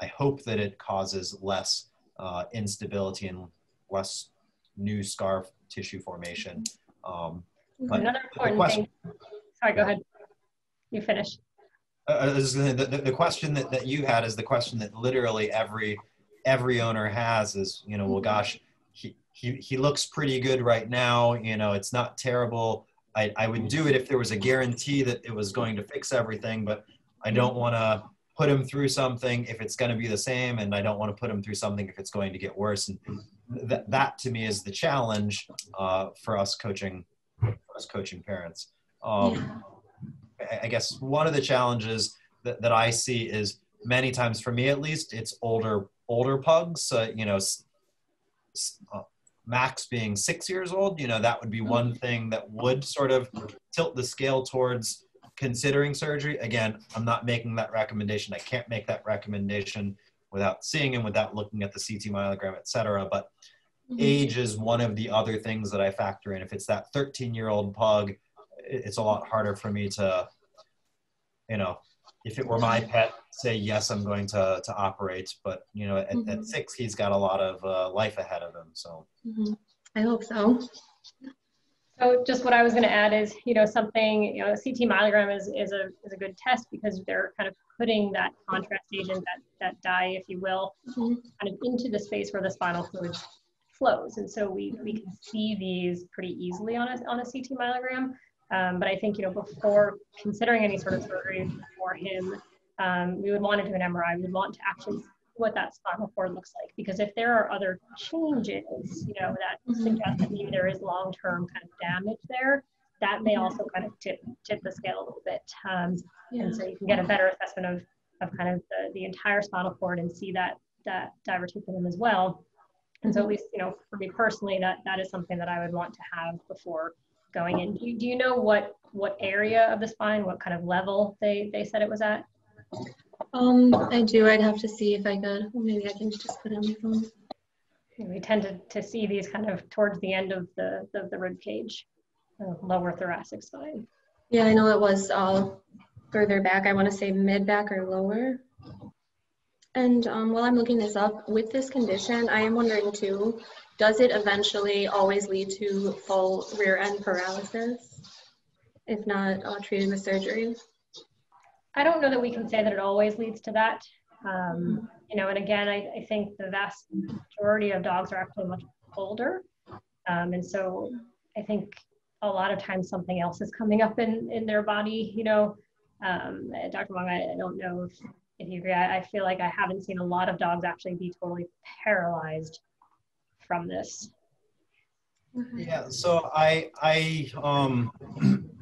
I hope that it causes less uh, instability and less new scar tissue formation. Um, Another important question, thing. Sorry, go ahead. You finish. Uh, the, the, the question that, that you had is the question that literally every every owner has is you know well mm-hmm. gosh he, he, he looks pretty good right now. You know it's not terrible. I, I would do it if there was a guarantee that it was going to fix everything but I don't want to put him through something if it's going to be the same and i don't want to put him through something if it's going to get worse. And that, that to me is the challenge uh, for us coaching for us coaching parents. Um, I, I guess one of the challenges that, that i see is many times for me at least it's older older pugs uh, you know uh, max being six years old you know that would be one thing that would sort of tilt the scale towards considering surgery. Again, I'm not making that recommendation. I can't make that recommendation without seeing him, without looking at the CT myelogram, et cetera. But mm-hmm. age is one of the other things that I factor in. If it's that 13 year old pug, it's a lot harder for me to, you know, if it were my pet, say yes, I'm going to to operate. But you know, at, mm-hmm. at six, he's got a lot of uh, life ahead of him. So mm-hmm. I hope so. So just what I was going to add is, you know, something, you know, CT myelogram is, is, a, is a good test because they're kind of putting that contrast agent, that, that dye, if you will, mm-hmm. kind of into the space where the spinal fluid flows. And so we, we can see these pretty easily on a, on a CT myelogram. Um, but I think, you know, before considering any sort of surgery for him, um, we would want to do an MRI. We would want to actually see what that spinal cord looks like. Because if there are other changes, you know, that Mhm. suggest that maybe there is long-term kind of damage there, that may also kind of tip, tip the scale a little bit. Um, Yeah. and so you can get a better assessment of, of kind of the, the entire spinal cord and see that, that diverticulum as well. And so at least, you know, for me personally, that, that is something that I would want to have before going in. Do you, do you know what, what area of the spine, what kind of level they, they said it was at? Um, I do. I'd have to see if I could. Maybe I can just put it on my phone. We tend to, to see these kind of towards the end of the, the, the rib cage, uh, lower thoracic spine. Yeah, I know it was uh, further back. I want to say mid back or lower. And um, while I'm looking this up, with this condition, I am wondering too, does it eventually always lead to full rear end paralysis? If not uh, treated with surgery? I don't know that we can say that it always leads to that. Um, you know, and again, I, I think the vast majority of dogs are actually much older. Um, and so I think a lot of times something else is coming up in, in their body, you know. Um, Dr. Wong, I, I don't know if, if you agree. I, I feel like I haven't seen a lot of dogs actually be totally paralyzed from this. Yeah, so I I um <clears throat>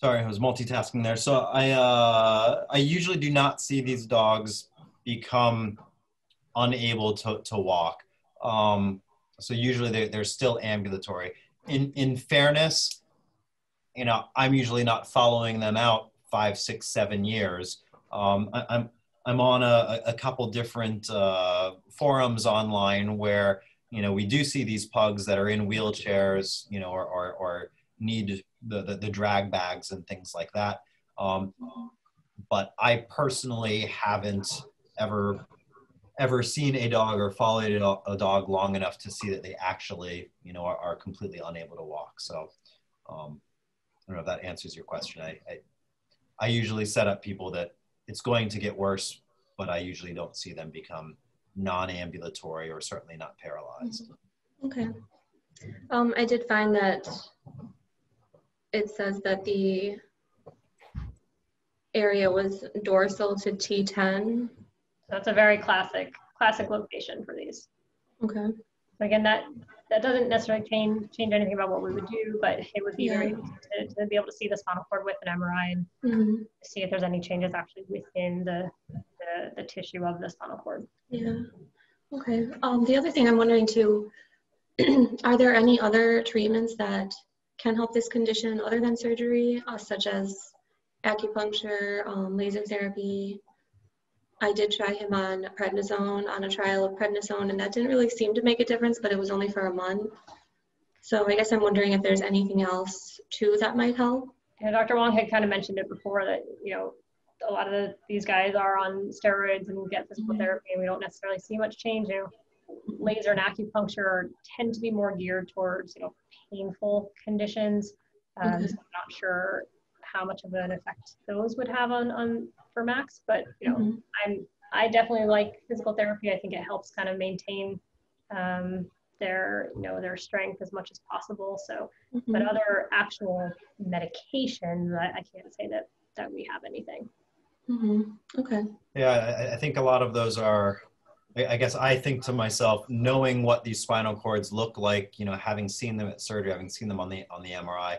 sorry, I was multitasking there. So I uh I usually do not see these dogs become unable to to walk. Um so usually they're, they're still ambulatory. In in fairness, you know, I'm usually not following them out five, six, seven years. Um I, I'm I'm on a, a couple different uh, forums online where you know we do see these pugs that are in wheelchairs you know or, or, or need the, the, the drag bags and things like that. Um, but i personally haven't ever ever seen a dog or followed a, dog long enough to see that they actually you know are, are completely unable to walk. So um, i don't know if that answers your question. I, I i usually set up people that it's going to get worse but i usually don't see them become non-ambulatory or certainly not paralyzed. Okay. Um, I did find that it says that the area was dorsal to T10. That's a very classic, classic location for these. Okay. So again, that that doesn't necessarily change change anything about what we would do, but it would be Yeah. very easy to, to be able to see the spinal cord with an MRI and Mhm. see if there's any changes actually within the the, the tissue of the spinal cord. Yeah. Okay. Um, the other thing I'm wondering too, <clears throat> are there any other treatments that can help this condition other than surgery, uh, such as acupuncture, um, laser therapy? I did try him on prednisone, on a trial of prednisone, and that didn't really seem to make a difference, but it was only for a month. So I guess I'm wondering if there's anything else too that might help. And Dr. Wong had kind of mentioned it before that you know a lot of the, these guys are on steroids and get physical Mhm. therapy, and we don't necessarily see much change. You know, laser and acupuncture tend to be more geared towards you know painful conditions. Um, Okay. so I'm not sure how much of an effect those would have on on for Max, but you know Mhm. I'm I definitely like physical therapy. I think it helps kind of maintain um, their you know their strength as much as possible. So, but Mhm. other actual medications, I, I can't say that that we have anything. Mhm. Okay. Yeah, I, I think a lot of those are. I I guess I think to myself, knowing what these spinal cords look like, you know, having seen them at surgery, having seen them on the on the MRI,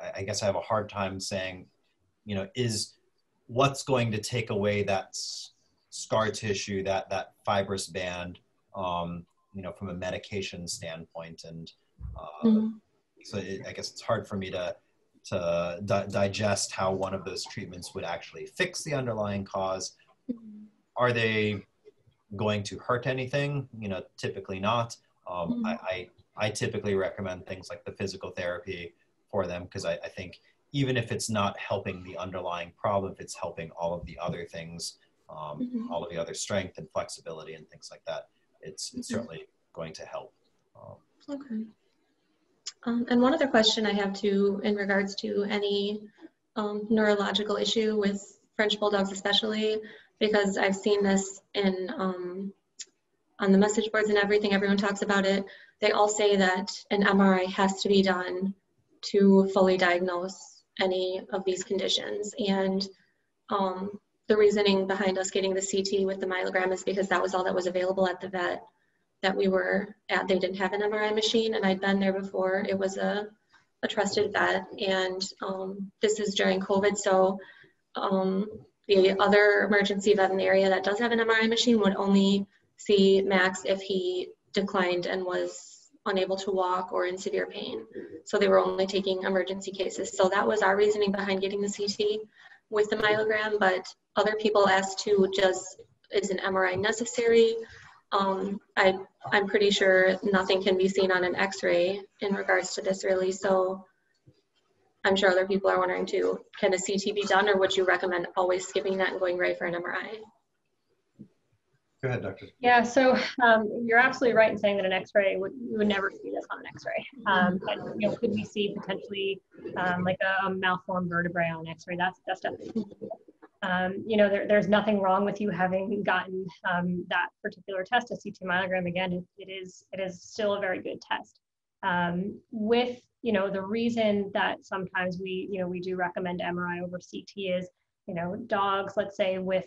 I, I guess I have a hard time saying, you know, is what's going to take away that s- scar tissue, that that fibrous band, um, you know, from a medication standpoint, and uh, Mhm. so it, I guess it's hard for me to to di- digest how one of those treatments would actually fix the underlying cause. Mhm. Are they going to hurt anything? You know, typically not. Um, Mhm. I, I I typically recommend things like the physical therapy for them because I, I think even if it's not helping the underlying problem, if it's helping all of the other things, um, Mhm. all of the other strength and flexibility and things like that, it's, it's Mhm. certainly going to help. Um, Okay. Um, and one other question I have too, in regards to any um, neurological issue with French bulldogs, especially because I've seen this in um, on the message boards and everything. Everyone talks about it. They all say that an MRI has to be done to fully diagnose any of these conditions. And um, the reasoning behind us getting the CT with the myelogram is because that was all that was available at the vet that we were at. They didn't have an MRI machine, and I'd been there before. It was a, a trusted vet, and um, this is during COVID, so um, the other emergency vet in the area that does have an MRI machine would only see Max if he declined and was unable to walk or in severe pain. So they were only taking emergency cases. So that was our reasoning behind getting the CT with the myelogram, but other people asked to just, is an MRI necessary? Um, I, I'm pretty sure nothing can be seen on an x-ray in regards to this really. So I'm sure other people are wondering too, can a CT be done or would you recommend always skipping that and going right for an MRI? Go ahead, doctor. Yeah, so um, you're absolutely right in saying that an X-ray would you would never see this on an X-ray. Um, but you know, could we see potentially um, like a, a, malformed vertebrae on an X-ray? That's that's definitely. Um, you know, there, there's nothing wrong with you having gotten um, that particular test, a CT myelogram. Again, it, it is it is still a very good test. Um, with you know the reason that sometimes we you know we do recommend MRI over CT is you know dogs, let's say with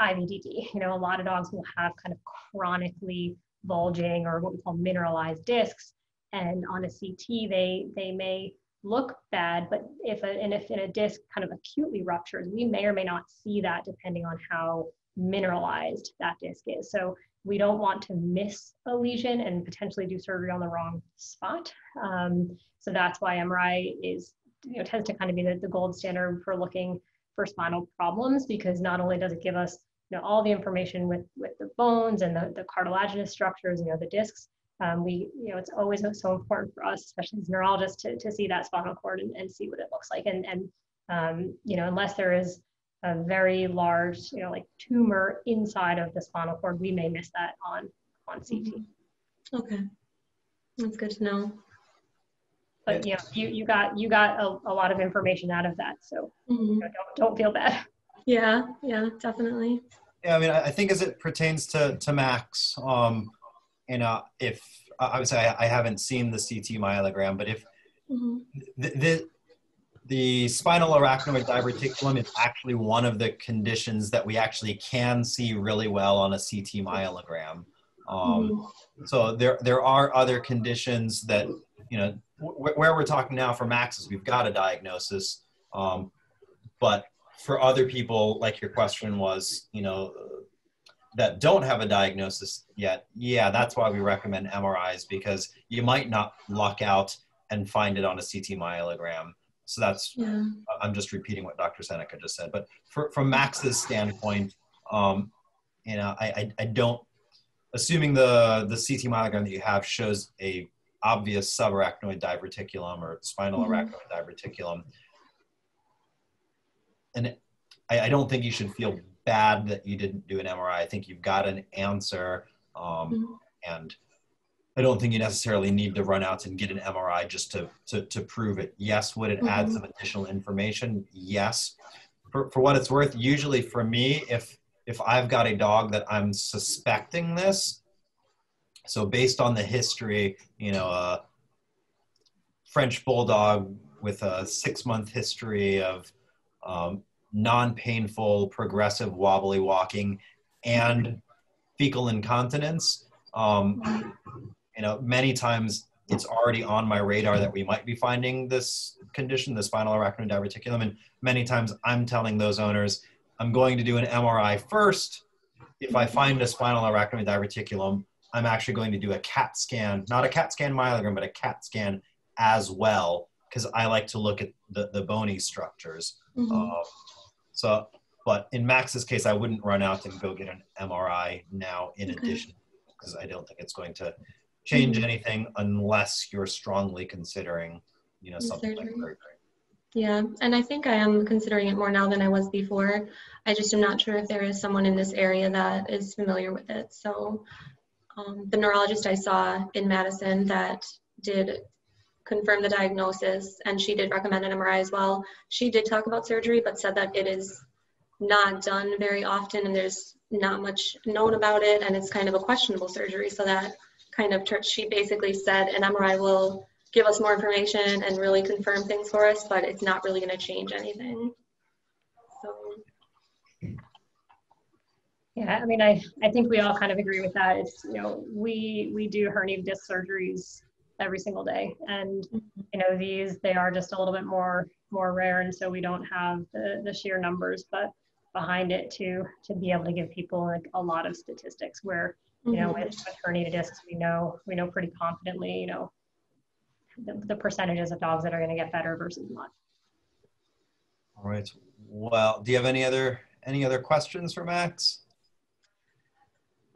IVDD. You know, a lot of dogs will have kind of chronically bulging or what we call mineralized discs. And on a CT, they they may look bad, but if a, and if in a disc kind of acutely ruptures, we may or may not see that depending on how mineralized that disc is. So we don't want to miss a lesion and potentially do surgery on the wrong spot. Um, so that's why MRI is you know tends to kind of be the, the gold standard for looking for spinal problems because not only does it give us you know all the information with with the bones and the, the cartilaginous structures you know the discs um, we you know it's always so important for us especially as neurologists to, to see that spinal cord and, and see what it looks like and and um, you know unless there is a very large you know like tumor inside of the spinal cord we may miss that on on ct mm-hmm. okay that's good to know but yeah, you, you got you got a, a lot of information out of that. So mm-hmm. you know, don't don't feel bad. <laughs> Yeah, yeah, definitely. Yeah, I mean, I think as it pertains to to Max, um, you know, if I, I haven't seen the CT myelogram, but if mm-hmm. the, the the spinal arachnoid diverticulum is actually one of the conditions that we actually can see really well on a CT myelogram. Um, mm-hmm. So there there are other conditions that you know where we're talking now for Max is we've got a diagnosis, um, but for other people, like your question was, you know, that don't have a diagnosis yet, yeah, that's why we recommend MRIs because you might not luck out and find it on a CT myelogram. So that's, yeah. I'm just repeating what Dr. Senneca just said. But for, from Max's standpoint, um, you know, I, I, I don't, assuming the, the CT myelogram that you have shows a obvious subarachnoid diverticulum or spinal mm-hmm. arachnoid diverticulum. And I, I, don't think you should feel bad that you didn't do an MRI. I think you've got an answer. Um, mm-hmm. And I don't think you necessarily need to run out and get an MRI just to, to, to prove it. Yes, would it mm-hmm. add some additional information? Yes. For, for what it's worth, usually for me, if if I've got a dog that I'm suspecting this, so based on the history, you know, a French bulldog with a six-month history of um, non-painful, progressive, wobbly walking, and fecal incontinence. Um, you know, many times it's already on my radar that we might be finding this condition, the spinal arachnoid diverticulum, and many times I'm telling those owners, I'm going to do an MRI first. If I find a spinal arachnoid diverticulum, I'm actually going to do a CAT scan, not a CAT scan myelogram, but a CAT scan as well, because I like to look at the, the bony structures. Mm-hmm. Uh, so, but in Max's case, I wouldn't run out and go get an MRI now in addition, because I don't think it's going to change mm-hmm. anything unless you're strongly considering, you know, something surgery. like surgery. Yeah, and I think I am considering it more now than I was before. I just am not sure if there is someone in this area that is familiar with it. So um, the neurologist I saw in Madison that did confirm the diagnosis and she did recommend an MRI as well. She did talk about surgery, but said that it is not done very often and there's not much known about it and it's kind of a questionable surgery. So that kind of, she basically said an MRI will give us more information and really confirm things for us, but it's not really going to change anything. So. Yeah, I mean, I, I think we all kind of agree with that. It's, you know, we, we do herniated disc surgeries every single day. And, you know, these, they are just a little bit more, more rare. And so we don't have the, the sheer numbers, but behind it to, to be able to give people like a lot of statistics where, you know, with, with herniated discs, we know, we know pretty confidently, you know, the, the percentages of dogs that are going to get better versus not. All right. Well, do you have any other, any other questions for Max?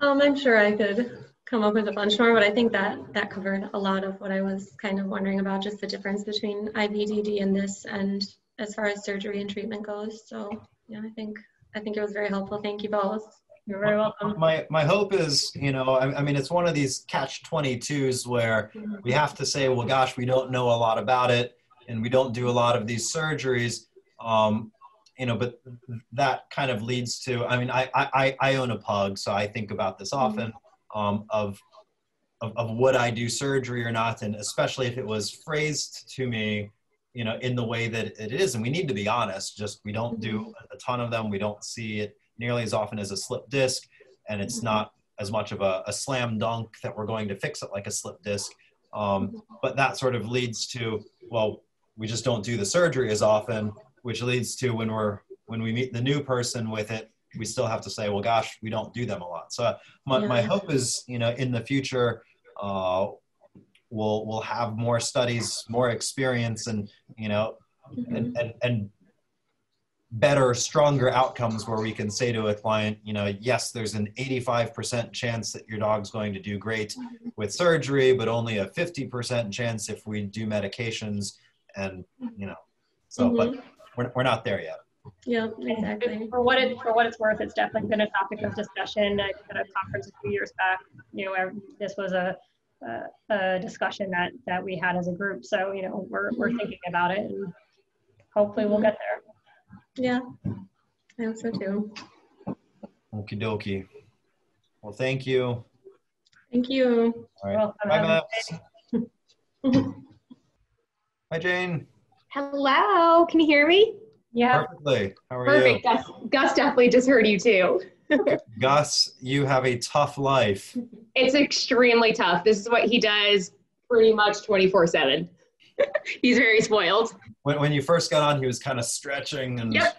Um, I'm sure I could come up with a bunch more, but I think that that covered a lot of what I was kind of wondering about, just the difference between IVDD and this, and as far as surgery and treatment goes. So yeah, I think I think it was very helpful. Thank you both. You're very welcome. My my hope is, you know, I, I mean, it's one of these catch twenty twos where we have to say, well, gosh, we don't know a lot about it, and we don't do a lot of these surgeries. Um, you know, but that kind of leads to. I mean, I I I own a pug, so I think about this often. Um, of, of of would I do surgery or not, and especially if it was phrased to me, you know, in the way that it is. And we need to be honest. Just we don't do a ton of them. We don't see it nearly as often as a slip disc, and it's not as much of a, a slam dunk that we're going to fix it like a slip disc. Um, but that sort of leads to well, we just don't do the surgery as often, which leads to when we're when we meet the new person with it, we still have to say, well, gosh, we don't do them a lot. So my, Yeah. my hope is, you know, in the future, uh, we'll we'll have more studies, more experience, and you know, and, and, and better, stronger outcomes where we can say to a client, you know, yes, there's an 85% chance that your dog's going to do great with surgery, but only a 50% chance if we do medications and, you know, so, but we're, we're not there yet. Yeah, exactly. For what it for what it's worth, it's definitely been a topic of discussion at at a conference a few years back. You know, where this was a, a, a discussion that that we had as a group. So you know, we're we're mm-hmm. thinking about it, and hopefully we'll mm-hmm. get there. Yeah, I hope so too. Okie dokie. Well, thank you. Thank you. All right. Welcome. Bye, Have Max. <laughs> Hi, Jane. Hello, can you hear me? Yeah, Perfectly. How are Perfect. Gus, Gus definitely just heard you too. <laughs> Gus, you have a tough life. It's extremely tough. This is what he does pretty much 24 7. <laughs> He's very spoiled. When, when you first got on, he was kind of stretching and Yep.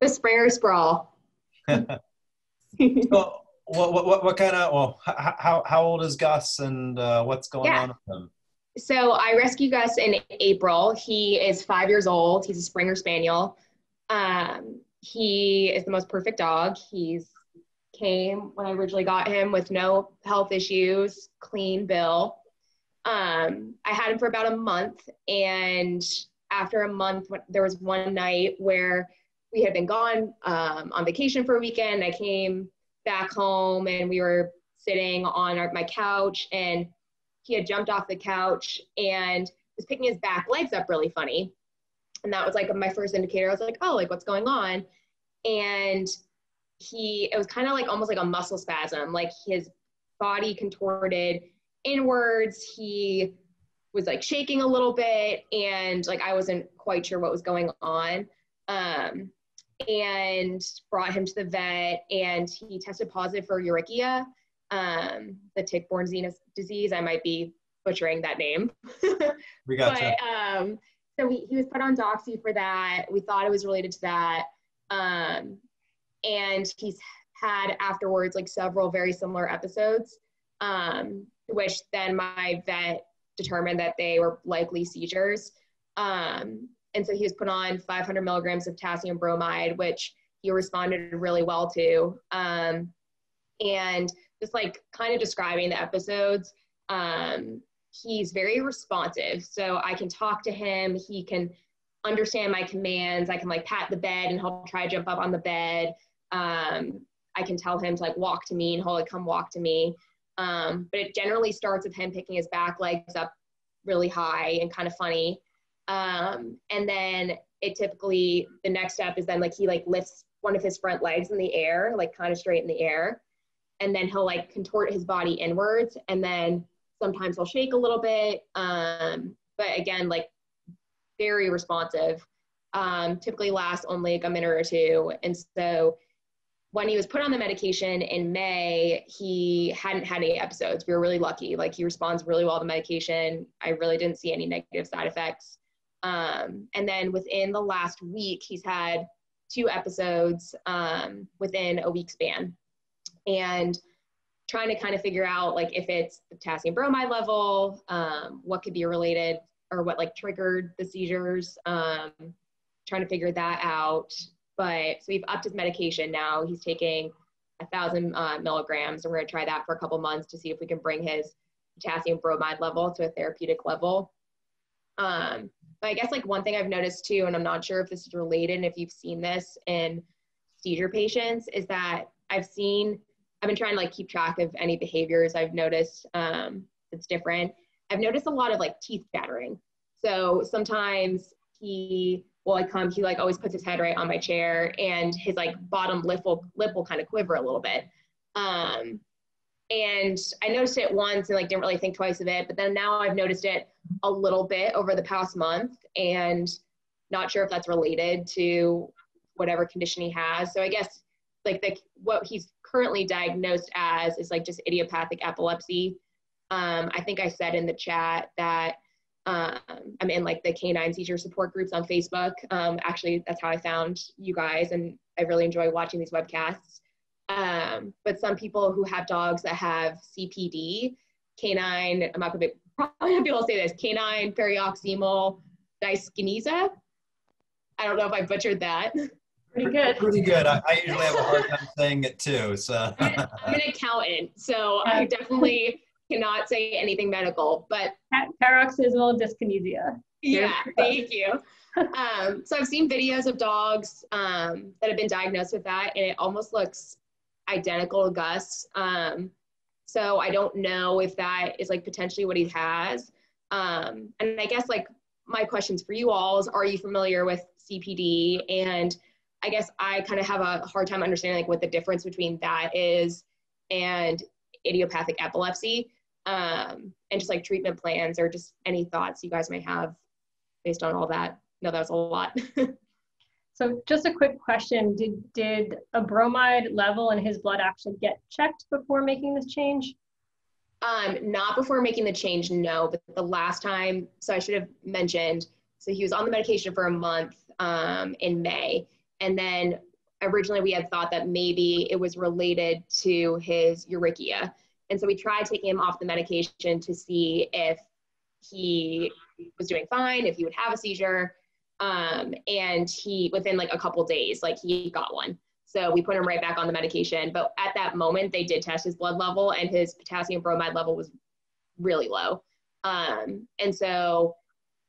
The sprayer sprawl. <laughs> So, what, what, what, what kind of, well, how, how old is Gus and uh, what's going Yeah. on with him? So I rescued Gus in April. He is five years old. He's a Springer Spaniel. Um, he is the most perfect dog. He's came when I originally got him with no health issues, clean bill. Um, I had him for about a month, and after a month, there was one night where we had been gone um, on vacation for a weekend. I came back home, and we were sitting on our, my couch, and he had jumped off the couch and was picking his back legs up really funny. And that was like my first indicator. I was like, oh, like what's going on? And he, it was kind of like almost like a muscle spasm, like his body contorted inwards. He was like shaking a little bit and like I wasn't quite sure what was going on. Um, and brought him to the vet and he tested positive for ehrlichia um, the tick-borne disease. I might be butchering that name. <laughs> We got but um, so he, he was put on doxy for that. We thought it was related to that. Um, and he's had afterwards like several very similar episodes, um, which then my vet determined that they were likely seizures. Um, and so he was put on 500 milligrams of potassium bromide, which he responded really well to. Um, and just like kind of describing the episodes, um, he's very responsive. So I can talk to him. He can understand my commands. I can like pat the bed and he'll try to jump up on the bed. Um, I can tell him to like walk to me and he'll like come walk to me. Um, but it generally starts with him picking his back legs up really high and kind of funny. Um, and then it typically the next step is then like he like lifts one of his front legs in the air, like kind of straight in the air. And then he'll like contort his body inwards and then sometimes he'll shake a little bit. Um, but again, like very responsive. Um, typically lasts only like a minute or two. And so when he was put on the medication in May, he hadn't had any episodes. We were really lucky. Like he responds really well to medication. I really didn't see any negative side effects. Um, and then within the last week, he's had two episodes um, within a week span. And trying to kind of figure out like if it's the potassium bromide level, um, what could be related or what like triggered the seizures, um, trying to figure that out. But so we've upped his medication now. He's taking a thousand uh, milligrams, and we're gonna try that for a couple months to see if we can bring his potassium bromide level to a therapeutic level. Um, but I guess like one thing I've noticed too, and I'm not sure if this is related and if you've seen this in seizure patients, is that I've seen, I've been trying to like keep track of any behaviors I've noticed um, that's different. I've noticed a lot of like teeth chattering. So sometimes he will like come, he like always puts his head right on my chair and his like bottom lip will, lip will kind of quiver a little bit. Um, and I noticed it once and like didn't really think twice of it, but then now I've noticed it a little bit over the past month and not sure if that's related to whatever condition he has. So I guess like the what he's currently diagnosed as is like just idiopathic epilepsy. Um, I think I said in the chat that um, I'm in like the canine seizure support groups on Facebook. Um, actually, that's how I found you guys, and I really enjoy watching these webcasts. Um, but some people who have dogs that have CPD, canine, I'm not gonna be, <laughs> probably have people say this, canine paroxysmal dyskinesia. I don't know if I butchered that. <laughs> Pretty good. Pretty good. I, I usually have a hard <laughs> time saying it too. So I'm an accountant, so I definitely cannot say anything medical, but paroxysmal dyskinesia. Yeah, thank you. <laughs> Um, so I've seen videos of dogs um, that have been diagnosed with that, and it almost looks identical to Gus. Um, so I don't know if that is like potentially what he has. Um, and I guess like my questions for you all is, are you familiar with CPD? And I guess I kind of have a hard time understanding like what the difference between that is and idiopathic epilepsy. Um, and just like treatment plans or just any thoughts you guys may have based on all that. No, that was a lot. <laughs> So just a quick question, did, did a bromide level in his blood actually get checked before making this change? Um, not before making the change, no, but the last time, so I should have mentioned, so he was on the medication for a month um, in May. And then originally we had thought that maybe it was related to his ehrlichia. And so we tried taking him off the medication to see if he was doing fine, if he would have a seizure. Um, and he, within like a couple days, like he got one. So we put him right back on the medication. But at that moment, they did test his blood level, and his potassium bromide level was really low. Um, and so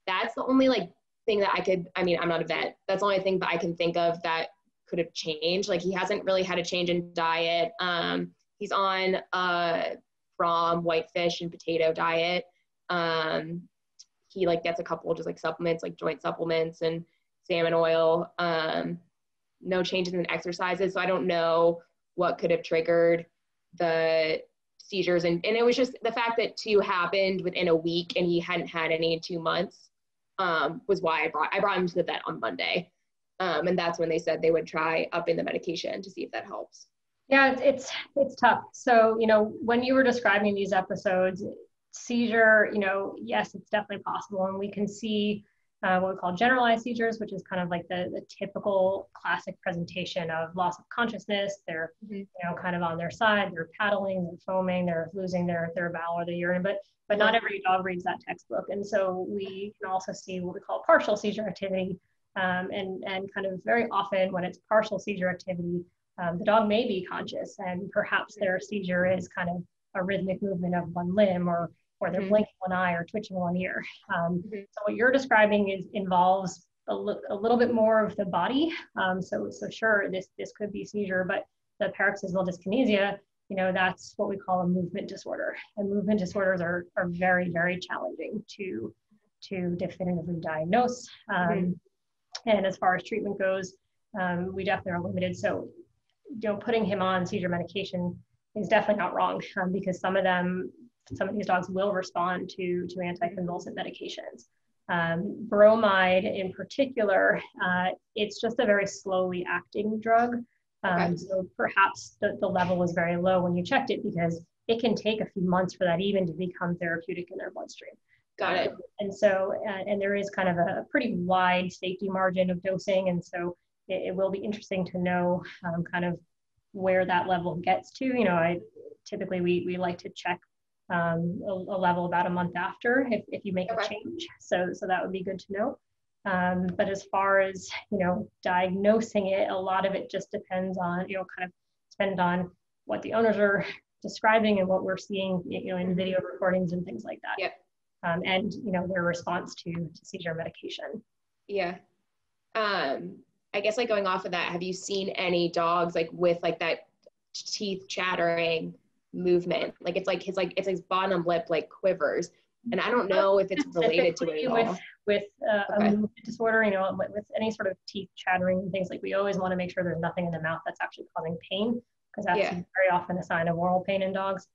that's the only like thing that I could. I mean, I'm not a vet. That's the only thing that I can think of that could have changed. Like he hasn't really had a change in diet. Um, he's on a Fromm whitefish and potato diet. Um, he like gets a couple just like supplements, like joint supplements and salmon oil. Um, no changes in exercises. So I don't know what could have triggered the seizures. And, and it was just the fact that two happened within a week and he hadn't had any in two months um, was why I brought, I brought him to the vet on Monday. Um, and that's when they said they would try upping the medication to see if that helps. Yeah, it's, it's, it's tough. So, you know, when you were describing these episodes, seizure, you know, yes, it's definitely possible. And we can see uh, what we call generalized seizures, which is kind of like the, the typical classic presentation of loss of consciousness. They're, mm-hmm. you know, kind of on their side, they're paddling, they're foaming, they're losing their, their bowel or their urine, but, but not every dog reads that textbook. And so we can also see what we call partial seizure activity. Um, and, and kind of very often when it's partial seizure activity, um, the dog may be conscious and perhaps their seizure is kind of a rhythmic movement of one limb or or they're mm-hmm. blinking one eye or twitching one ear. Um, mm-hmm. So what you're describing is involves a, little bit more of the body. Um, so so sure, this this could be seizure, but the paroxysmal dyskinesia, you know, that's what we call a movement disorder. And movement disorders are are very very challenging to to definitively diagnose. Um, mm-hmm. And as far as treatment goes, um, we definitely are limited. So you know, putting him on seizure medication is definitely not wrong um, because some of them some of these dogs will respond to to anticonvulsant medications. Um, bromide in particular, uh, it's just a very slowly acting drug. Um, Okay. So perhaps the, the level was very low when you checked it because it can take a few months for that even to become therapeutic in their bloodstream. Got it. And so, uh, and there is kind of a pretty wide safety margin of dosing. And so it, it will be interesting to know um, kind of where that level gets to. You know, I typically we, we like to check um, a, a level about a month after if, if you make Okay. a change. So, so that would be good to know. Um, but as far as, you know, diagnosing it, a lot of it just depends on, you know, kind of depend on what the owners are describing and what we're seeing, you know, in video recordings and things like that. Yep. Um, and, you know, their response to, to seizure medication. Yeah. Um, I guess like going off of that, have you seen any dogs like with like that teeth chattering movement? Like it's like his like it's his bottom lip like quivers. And I don't know if it's related to it all. With uh, Okay. a movement disorder, you know, with, with any sort of teeth chattering and things like we always want to make sure there's nothing in the mouth that's actually causing pain because that's Yeah. very often a sign of oral pain in dogs.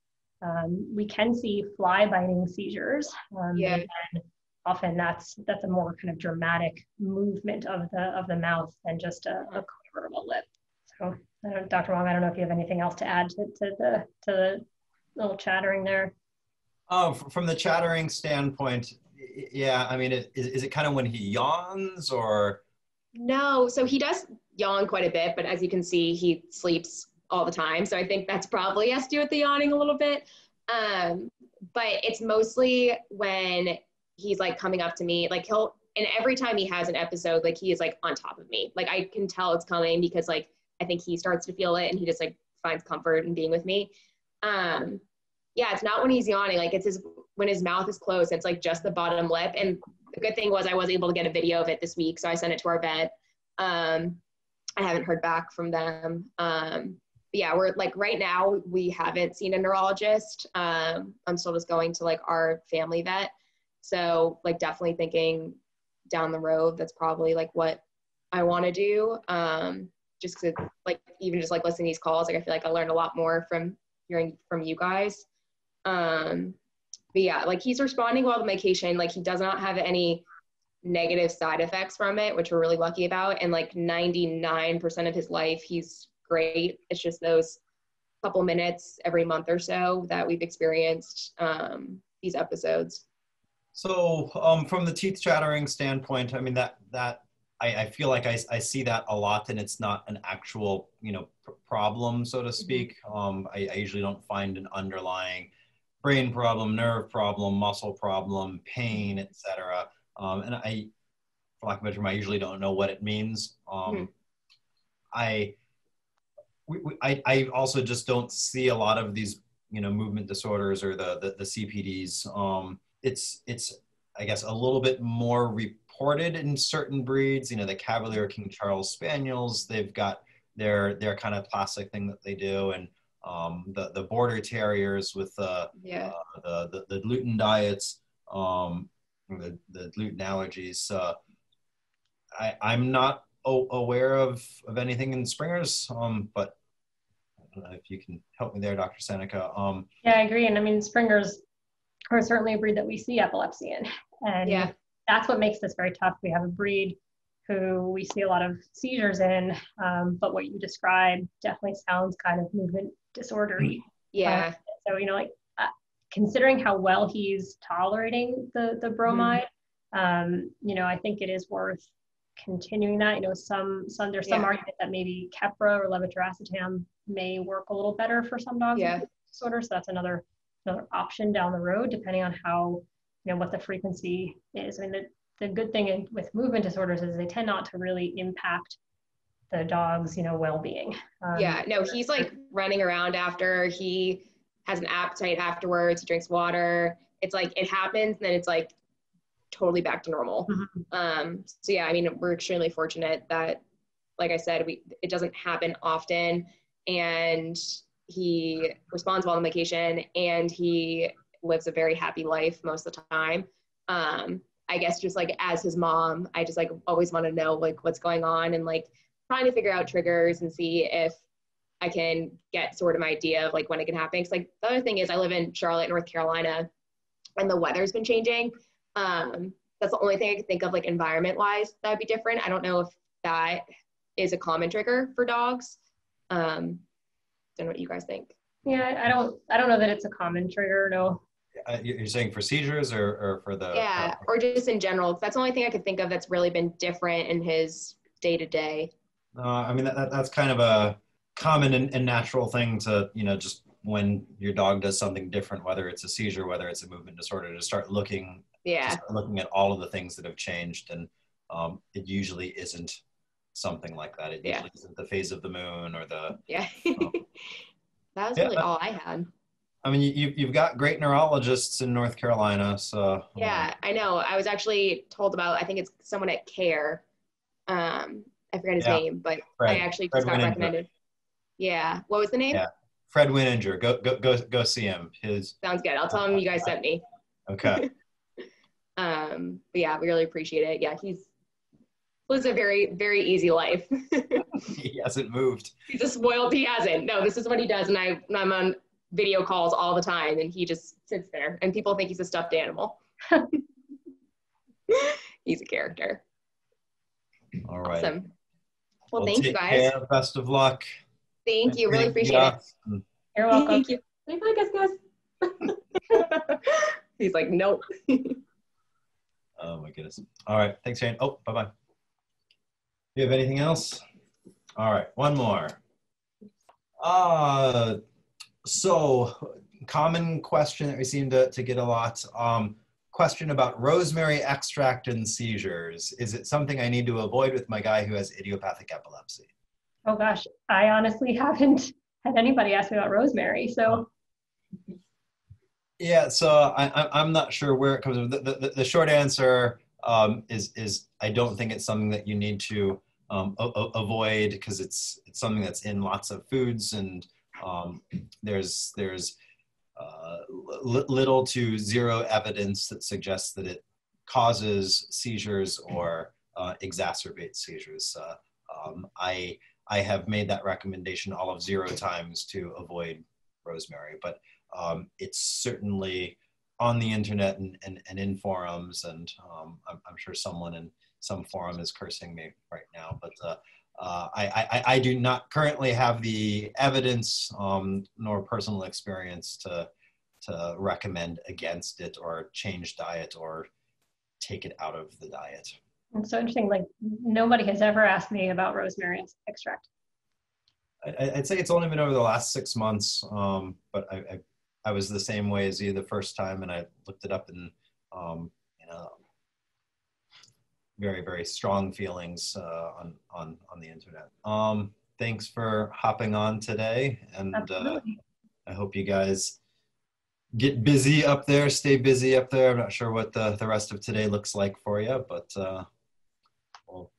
Um, we can see fly biting seizures. Um, Yeah. And often that's that's a more kind of dramatic movement of the of the mouth than just a, a quiver of a lip. So, Dr. Wong, I don't know if you have anything else to add to, to the to the little chattering there. Oh, from the chattering standpoint, yeah, I mean, it, is, is it kind of when he yawns or? No, so he does yawn quite a bit, but as you can see, he sleeps all the time. So I think that's probably has to do with the yawning a little bit. Um, but it's mostly when he's like coming up to me, like he'll, and every time he has an episode, like he is like on top of me. Like I can tell it's coming because like I think he starts to feel it and he just like finds comfort in being with me. Um, yeah, it's not when he's yawning, like it's his when his mouth is closed, it's like just the bottom lip. And the good thing was I was able to get a video of it this week, so I sent it to our vet. Um, I haven't heard back from them. Um, yeah, we're like right now we haven't seen a neurologist. Um, I'm still just going to like our family vet. So like definitely thinking down the road, that's probably like what I want to do. Um, just cause like even just like listening to these calls, like I feel like I learned a lot more from hearing from you guys. Um, but yeah, like he's responding well to medication. Like he does not have any negative side effects from it, which we're really lucky about. And like 99% of his life, he's great. It's just those couple minutes every month or so that we've experienced um, these episodes. So um, from the teeth chattering standpoint, I mean, that, that I, I feel like I, I see that a lot and it's not an actual, you know, pr- problem, so to speak. Um, I, I usually don't find an underlying brain problem, nerve problem, muscle problem, pain, etc. Um, and I, for lack of a better term, I usually don't know what it means. Um, Mhm. I, we, we, I, I also just don't see a lot of these, you know, movement disorders or the the, the CPDs. Um, it's it's I guess a little bit more reported in certain breeds. You know, the Cavalier King Charles Spaniels, they've got their their kind of classic thing that they do, and um, the the Border Terriers with the Yeah. uh, the, the the gluten diets, um, the the gluten allergies. Uh, I I'm not o- aware of of anything in Springers, um, but I don't know if you can help me there, Dr. Senneca. Um, Yeah, I agree. And I mean, Springers are certainly a breed that we see epilepsy in. And Yeah. That's what makes this very tough. We have a breed who we see a lot of seizures in, um, but what you described definitely sounds kind of movement disordery. Yeah. So, you know, like uh, considering how well he's tolerating the, the bromide, um, you know, I think it is worth continuing that. You know, some, some, there's some Yeah. argument that maybe Keppra or levetiracetam may work a little better for some dogs Yeah. movement disorder. So that's another, another option down the road, depending on how, you know, what the frequency is. I mean, the, the good thing in, with movement disorders is they tend not to really impact the dog's, you know, well-being. Um, yeah. No, he's like running around after he has an appetite afterwards. He drinks water. It's like it happens, and then it's like totally back to normal. Mhm. Um, so yeah, I mean, we're extremely fortunate that, like I said, we it doesn't happen often, and he responds well to medication, and he lives a very happy life most of the time. Um, I guess just like as his mom, I just like always want to know like what's going on and like trying to figure out triggers and see if I can get sort of an idea of like when it can happen. Cause like the other thing is I live in Charlotte, North Carolina, and the weather's been changing. Um, that's the only thing I can think of, like environment wise, that'd be different. I don't know if that is a common trigger for dogs. Um, don't know what you guys think. Yeah, I don't I don't know that it's a common trigger. No. Uh, you- You're saying for seizures or, or for the? Yeah, or just in general That's the only thing I could think of that's really been different in his day to day. I mean, that, that, that's kind of a common and, and natural thing to, you know, just when your dog does something different, whether it's a seizure, whether it's a movement disorder, to start looking, Yeah, start looking at all of the things that have changed. And um, it usually isn't something like that. It Yeah. usually isn't the phase of the moon or the, yeah. Oh. <laughs> that was Yeah, really that- all I had. I mean, you, you've got great neurologists in North Carolina. So, um, Yeah, I know. I was actually told about. I think it's someone at Care. Um, I forget his Yeah. name, but Fred- I actually Fred just got Wininger. recommended. Yeah. What was the name? Yeah. Fred Wininger, go, go, go, go see him. His, Sounds good. I'll tell him you guys sent me. okay. <laughs> Um, but yeah, we really appreciate it. Yeah, he's lives a very, very easy life. <laughs> <laughs> he hasn't moved. he's a spoiled. He hasn't. No, this is what he does, and I, I'm on video calls all the time, and he just sits there, and people think he's a stuffed animal. <laughs> he's a character. All right. Awesome. Well, thank you guys. care. Best of luck. Thank you. Really appreciate Yeah. it. You're welcome. Thank you. Say bye, guys, guys. <laughs> He's like, nope. <laughs> Oh my goodness. All right. Thanks, Shane. Oh, bye bye. Do you have anything else? All right. One more. Uh, so, common question that we seem to, to get a lot. Um, question about rosemary extract and seizures. Is it something I need to avoid with my guy who has idiopathic epilepsy? Oh gosh, I honestly <laughs> haven't had anybody ask me about rosemary. So Yeah, so I, I, I'm not sure where it comes from. The, the, the short answer um, is, is I don't think it's something that you need to um, avoid because it's, it's something that's in lots of foods and um, there's, there's uh, li- little to zero evidence that suggests that it causes seizures or uh, exacerbates seizures. Uh, um, I, I have made that recommendation all of zero times to avoid rosemary, but um, it's certainly on the internet and, and, and in forums and um, I'm, I'm sure someone in some forum is cursing me right now but uh, I, I, I do not currently have the evidence um, nor personal experience to, to recommend against it or change diet or take it out of the diet. it's so interesting. Like nobody has ever asked me about rosemary extract. I, I'd say it's only been over the last six months, um, but I, I, I was the same way as you the first time, and I looked it up, and um, you know, very very strong feelings uh, on on on the internet. Um, thanks for hopping on today, and uh, I hope you guys get busy up there, stay busy up there. I'm not sure what the the rest of today looks like for you, but uh, we'll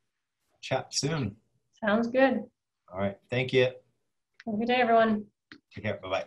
chat soon. Sounds good. All right, thank you. Have a good day, everyone. Take care. Bye bye.